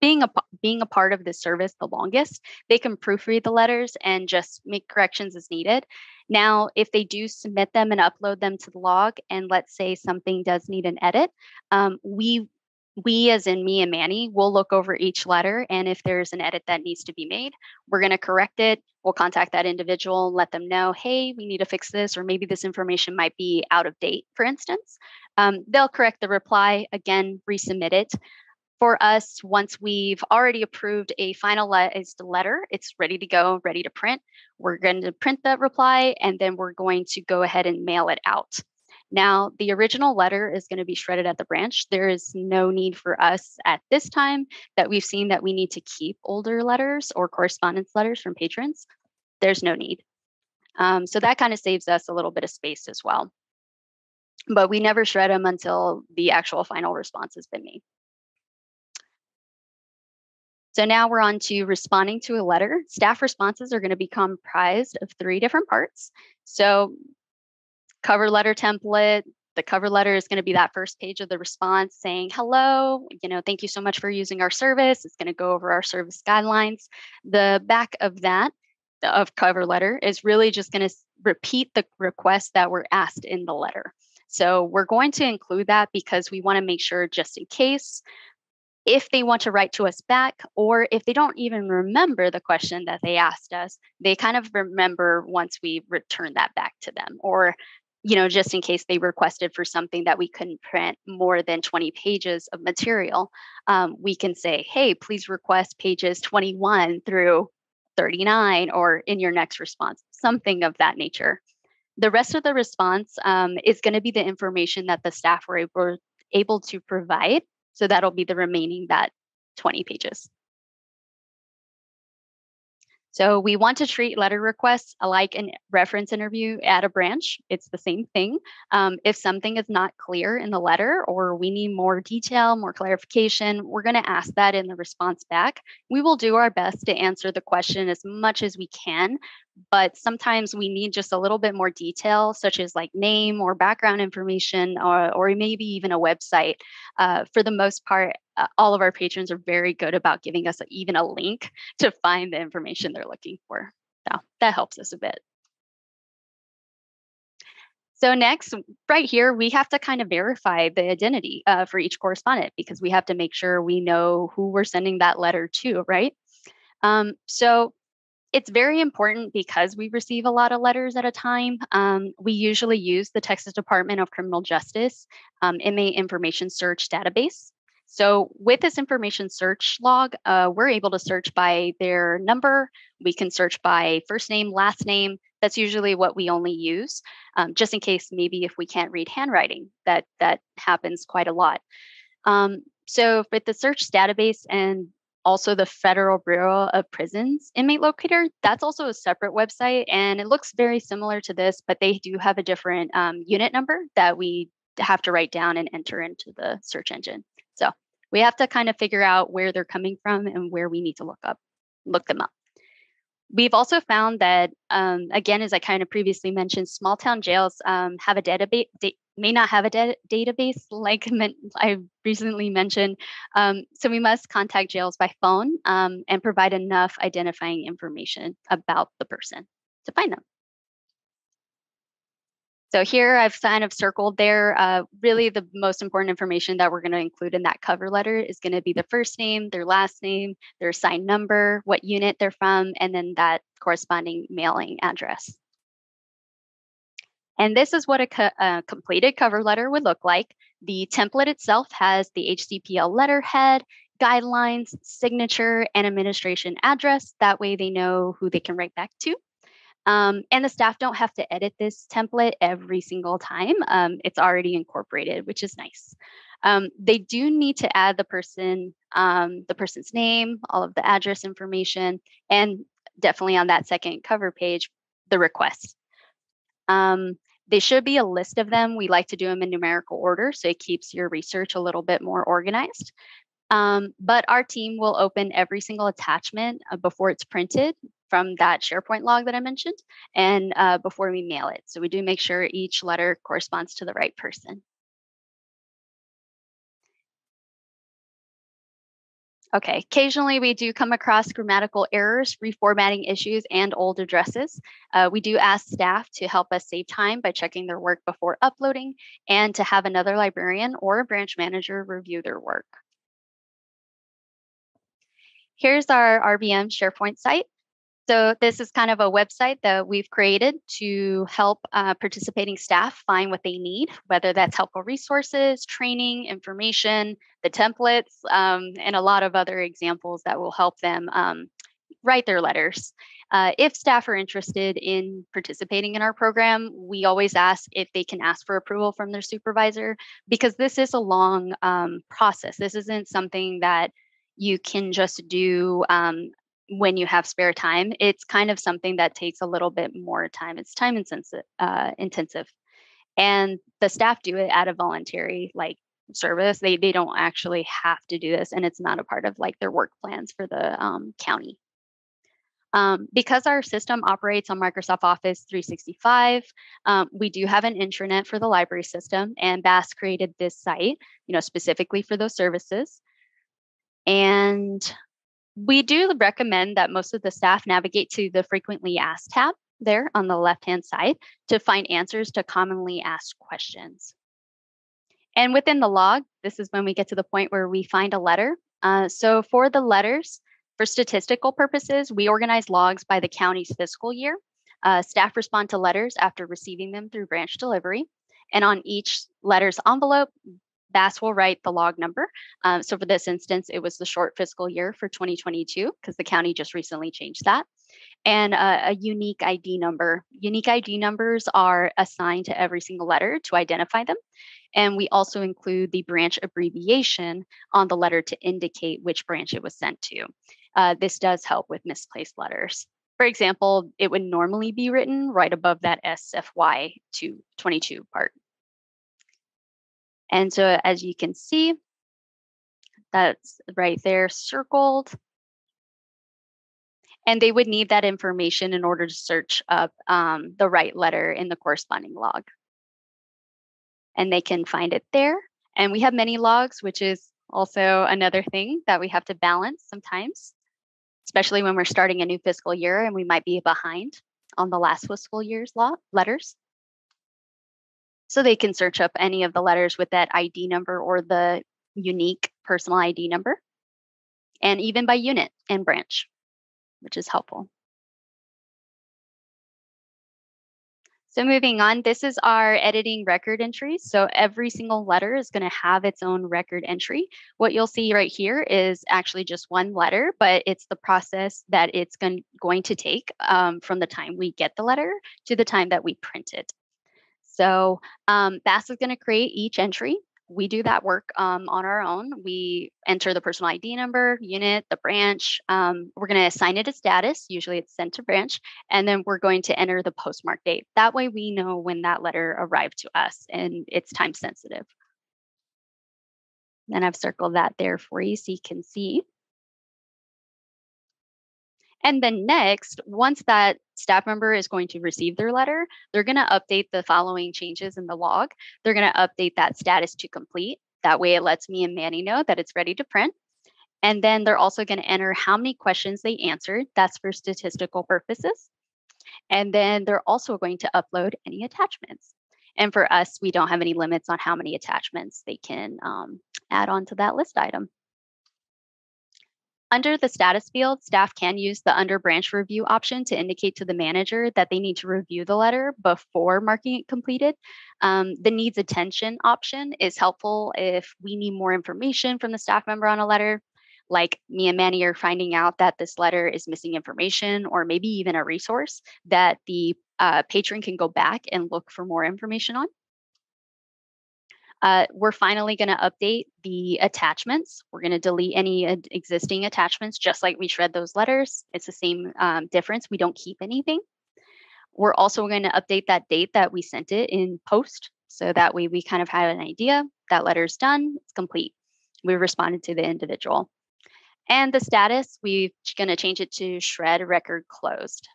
being a being a part of this service the longest, they can proofread the letters and just make corrections as needed. Now, if they do submit them and upload them to the log, and let's say something does need an edit, um, we we as in me and Manny will look over each letter and if there's an edit that needs to be made, we're going to correct it. We'll contact that individual, let them know, hey, we need to fix this, or maybe this information might be out of date, for instance. Um, they'll correct the reply, again, resubmit it. For us, once we've already approved a finalized letter, it's ready to go, ready to print. We're going to print that reply and then we're going to go ahead and mail it out. Now, the original letter is going to be shredded at the branch. There is no need for us at this time that we've seen that we need to keep older letters or correspondence letters from patrons. There's no need. Um, so that kind of saves us a little bit of space as well. But we never shred them until the actual final response has been made. So now we're on to responding to a letter. Staff responses are going to be comprised of three different parts. So cover letter template. The cover letter is going to be that first page of the response saying, hello, you know, thank you so much for using our service. It's going to go over our service guidelines. The back of that, of cover letter, is really just going to repeat the requests that were asked in the letter. So we're going to include that because we want to make sure just in case if they want to write to us back, or if they don't even remember the question that they asked us, they kind of remember once we return that back to them, or you know, just in case they requested for something that we couldn't print more than 20 pages of material, um, we can say, hey, please request pages 21 through 39 or in your next response, something of that nature. The rest of the response um, is going to be the information that the staff were able, able to provide. So that'll be the remaining that 20 pages. So we want to treat letter requests like a reference interview at a branch. It's the same thing. Um, if something is not clear in the letter or we need more detail, more clarification, we're going to ask that in the response back. We will do our best to answer the question as much as we can, but sometimes we need just a little bit more detail, such as like name or background information, or, or maybe even a website. Uh, for the most part, uh, all of our patrons are very good about giving us a, even a link to find the information they're looking for. So that helps us a bit. So next, right here, we have to kind of verify the identity uh, for each correspondent because we have to make sure we know who we're sending that letter to, right? Um, so it's very important because we receive a lot of letters at a time. Um, we usually use the Texas Department of Criminal Justice um, inmate information search database. So with this information search log, uh, we're able to search by their number. We can search by first name, last name. That's usually what we only use, um, just in case maybe if we can't read handwriting, that that happens quite a lot. Um, so with the search database and also the Federal Bureau of Prisons inmate locator. That's also a separate website and it looks very similar to this, but they do have a different um, unit number that we have to write down and enter into the search engine. So we have to kind of figure out where they're coming from and where we need to look up, look them up. We've also found that, um, again, as I kind of previously mentioned, small town jails um, have a database may not have a da- database like I recently mentioned. Um, so we must contact jails by phone um, and provide enough identifying information about the person to find them. So here I've kind of circled there. Uh, really, the most important information that we're going to include in that cover letter is going to be the first name, their last name, their assigned number, what unit they're from, and then that corresponding mailing address. And this is what a, co- a, completed cover letter would look like. The template itself has the HCPL letterhead, guidelines, signature, and administration address. That way they know who they can write back to. Um, and the staff don't have to edit this template every single time. Um, it's already incorporated, which is nice. Um, they do need to add the person, um, the person's name, all of the address information, and definitely on that second cover page, the request. Um, they should be a list of them. We like to do them in numerical order so it keeps your research a little bit more organized. Um, but our team will open every single attachment uh, before it's printed from that SharePoint log that I mentioned and uh, before we mail it. So we do make sure each letter corresponds to the right person. Okay, occasionally we do come across grammatical errors, reformatting issues, and old addresses. Uh, we do ask staff to help us save time by checking their work before uploading and to have another librarian or branch manager review their work. Here's our RBM SharePoint site. So this is kind of a website that we've created to help uh, participating staff find what they need, whether that's helpful resources, training, information, the templates, um, and a lot of other examples that will help them um, write their letters. Uh, if staff are interested in participating in our program, we always ask if they can ask for approval from their supervisor because this is a long um, process. This isn't something that you can just do um, when you have spare time. It's kind of something that takes a little bit more time. It's time intensive, uh, intensive, and the staff do it at a voluntary like service. They they don't actually have to do this, and it's not a part of like their work plans for the um, county. Um, because our system operates on Microsoft Office 365, um, we do have an intranet for the library system, and BAS created this site, you know, specifically for those services. And we do recommend that most of the staff navigate to the frequently asked tab there on the left hand side to find answers to commonly asked questions. And within the log, this is when we get to the point where we find a letter. Uh, so for the letters, for statistical purposes, we organize logs by the county's fiscal year. Uh, staff respond to letters after receiving them through branch delivery. And on each letter's envelope, BAS will write the log number. Um, so for this instance, it was the short fiscal year for 2022 because the county just recently changed that. And uh, a unique ID number. Unique ID numbers are assigned to every single letter to identify them. And we also include the branch abbreviation on the letter to indicate which branch it was sent to. Uh, this does help with misplaced letters. For example, it would normally be written right above that SFY 22 part. And so as you can see, that's right there circled. And they would need that information in order to search up um, the right letter in the corresponding log. And they can find it there. And we have many logs, which is also another thing that we have to balance sometimes, especially when we're starting a new fiscal year and we might be behind on the last fiscal year's law letters. So they can search up any of the letters with that ID number or the unique personal ID number, and even by unit and branch, which is helpful. So moving on, this is our editing record entry. So every single letter is going to have its own record entry. What you'll see right here is actually just one letter, but it's the process that it's going, going to take um, from the time we get the letter to the time that we print it. So um, BAS is going to create each entry we do that work um, on our own. We enter the personal ID number, unit, the branch. Um, we're going to assign it a status. Usually it's sent to branch. And then we're going to enter the postmark date. That way we know when that letter arrived to us and it's time sensitive. And I've circled that there for you so you can see. And then next, once that staff member is going to receive their letter, they're going to update the following changes in the log. They're going to update that status to complete. That way it lets me and Manny know that it's ready to print. And then they're also going to enter how many questions they answered. That's for statistical purposes. And then they're also going to upload any attachments. And for us, we don't have any limits on how many attachments they can um, add on to that list item. Under the status field, staff can use the under branch review option to indicate to the manager that they need to review the letter before marking it completed. Um, the needs attention option is helpful if we need more information from the staff member on a letter, like me and Manny are finding out that this letter is missing information or maybe even a resource that the uh, patron can go back and look for more information on. Uh, we're finally going to update the attachments. We're going to delete any uh, existing attachments, just like we shred those letters. It's the same um, difference. We don't keep anything. We're also going to update that date that we sent it in post. So that way we kind of have an idea that letter's done, it's complete. We responded to the individual. And the status, we're going to change it to shred record closed.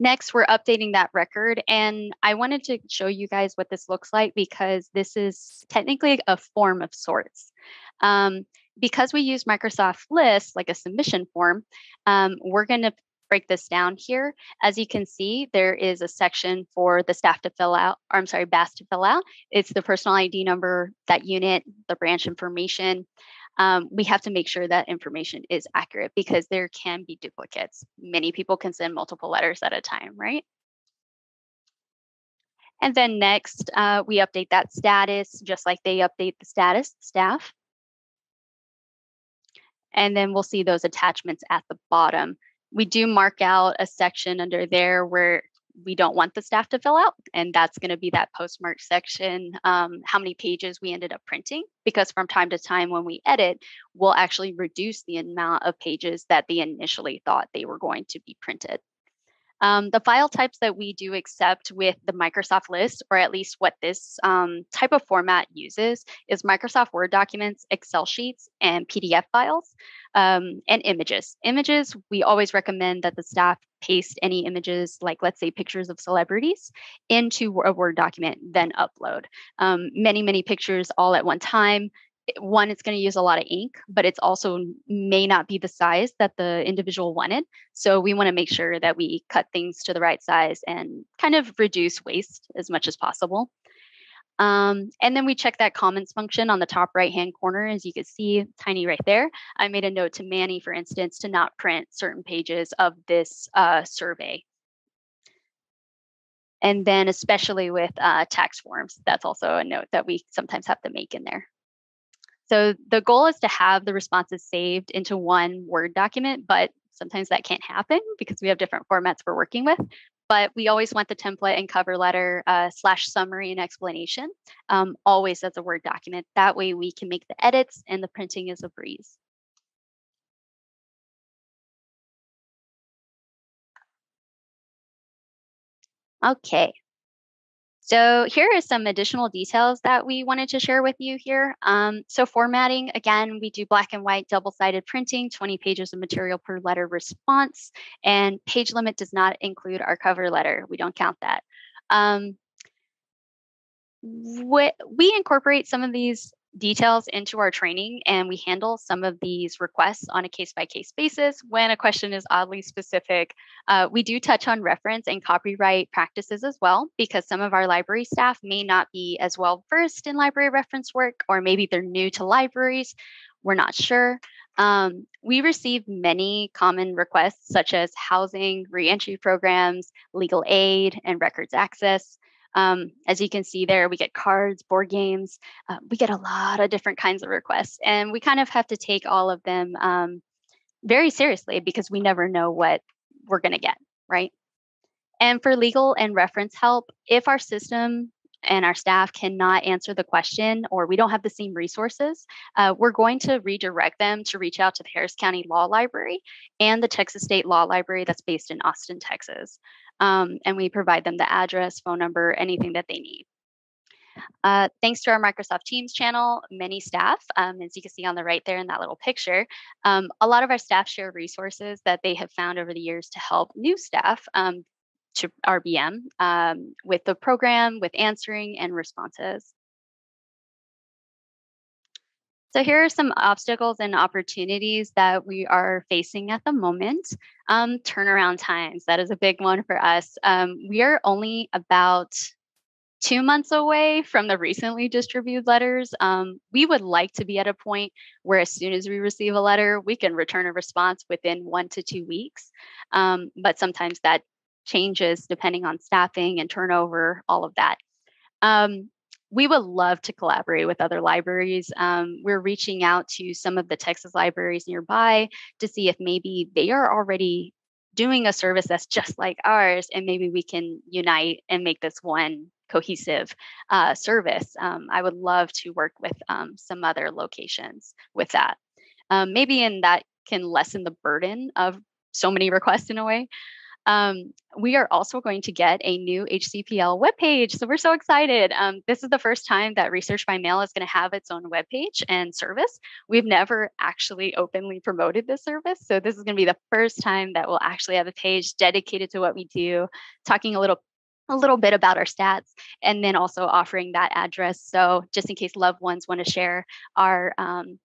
Next, we're updating that record. And I wanted to show you guys what this looks like because this is technically a form of sorts. Um, because we use Microsoft Lists like a submission form, um, we're going to break this down here. As you can see, there is a section for the staff to fill out, or I'm sorry, BAS to fill out. It's the personal ID number, that unit, the branch information, um, we have to make sure that information is accurate because there can be duplicates. Many people can send multiple letters at a time, right? And then next, uh, we update that status just like they update the status staff. And then we'll see those attachments at the bottom. We do mark out a section under there where we don't want the staff to fill out. And that's going to be that postmark section, um, how many pages we ended up printing. Because from time to time, when we edit, we'll actually reduce the amount of pages that they initially thought they were going to be printed. Um, the file types that we do accept with the Microsoft list, or at least what this um, type of format uses, is Microsoft Word documents, Excel sheets, and PDF files, um, and images. Images, we always recommend that the staff paste any images, like let's say pictures of celebrities, into a Word document, then upload. Um, many, many pictures all at one time. One it's going to use a lot of ink but it's also may not be the size that the individual wanted. So we want to make sure that we cut things to the right size and kind of reduce waste as much as possible um, and then we check that comments function on the top right hand corner as you can see tiny right there. I made a note to manny for instance to not print certain pages of this uh, survey. And then especially with uh, tax forms that's also a note that we sometimes have to make in there. So the goal is to have the responses saved into one Word document, but sometimes that can't happen because we have different formats we're working with. But we always want the template and cover letter uh, slash summary and explanation um, always as a Word document. That way we can make the edits and the printing is a breeze. Okay, so here are some additional details that we wanted to share with you here. Um, so formatting, again, we do black and white double-sided printing, 20 pages of material per letter response, and page limit does not include our cover letter. We don't count that. Um, we, we incorporate some of these details into our training and we handle some of these requests on a case by case basis when a question is oddly specific. Uh, we do touch on reference and copyright practices as well because some of our library staff may not be as well versed in library reference work or maybe they're new to libraries. We're not sure. Um, we receive many common requests, such as housing, reentry programs, legal aid, and records access. Um, as you can see there, we get cards, board games. Uh, we get a lot of different kinds of requests, and we kind of have to take all of them um, very seriously because we never know what we're going to get, right? And for legal and reference help, if our system and our staff cannot answer the question or we don't have the same resources, uh, we're going to redirect them to reach out to the Harris County Law Library and the Texas State Law Library that's based in Austin, Texas. Um, and we provide them the address, phone number, anything that they need. Uh, thanks to our Microsoft Teams channel, many staff, um, as you can see on the right there in that little picture, um, a lot of our staff share resources that they have found over the years to help new staff um, to RBM um, with the program, with answering and responses. So here are some obstacles and opportunities that we are facing at the moment. Um, turnaround times, that is a big one for us. Um, we are only about two months away from the recently distributed letters. Um, we would like to be at a point where as soon as we receive a letter, we can return a response within one to two weeks. Um, but sometimes that changes depending on staffing and turnover, all of that. Um, we would love to collaborate with other libraries. Um, we're reaching out to some of the Texas libraries nearby to see if maybe they are already doing a service that's just like ours, and maybe we can unite and make this one cohesive uh, service. Um, I would love to work with um, some other locations with that. Um, maybe in that can lessen the burden of so many requests in a way. Um, we are also going to get a new HCPL webpage. So we're so excited. Um, this is the first time that Research by Mail is going to have its own webpage and service. We've never actually openly promoted this service. So this is going to be the first time that we'll actually have a page dedicated to what we do, talking a little a little bit about our stats and then also offering that address so just in case loved ones want to share our um,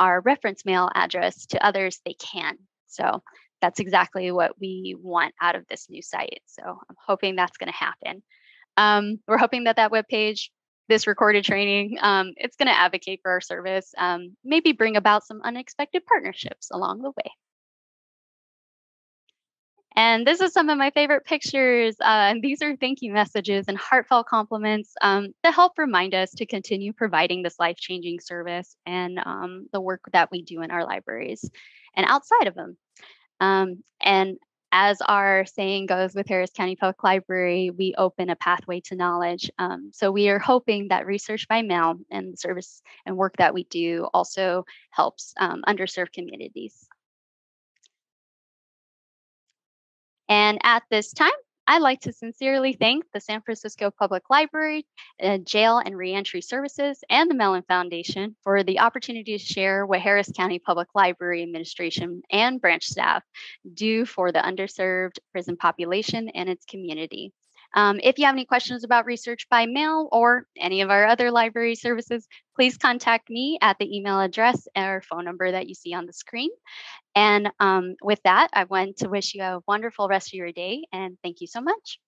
our reference mail address to others they can so that's exactly what we want out of this new site. So I'm hoping that's going to happen. Um, we're hoping that that webpage, this recorded training, um, it's going to advocate for our service, um, maybe bring about some unexpected partnerships along the way. And this is some of my favorite pictures. Uh, and these are thank you messages and heartfelt compliments um, to help remind us to continue providing this life changing service and um, the work that we do in our libraries and outside of them. Um, and as our saying goes with Harris County Public Library, we open a pathway to knowledge. Um, so we are hoping that research by mail and service and work that we do also helps um, underserved communities. And at this time, I'd like to sincerely thank the San Francisco Public Library, uh, Jail and Reentry Services, and the Mellon Foundation for the opportunity to share what Harris County Public Library Administration and branch staff do for the underserved prison population and its community. Um, if you have any questions about research by mail or any of our other library services, please contact me at the email address or phone number that you see on the screen. And um, with that, I want to wish you a wonderful rest of your day and thank you so much.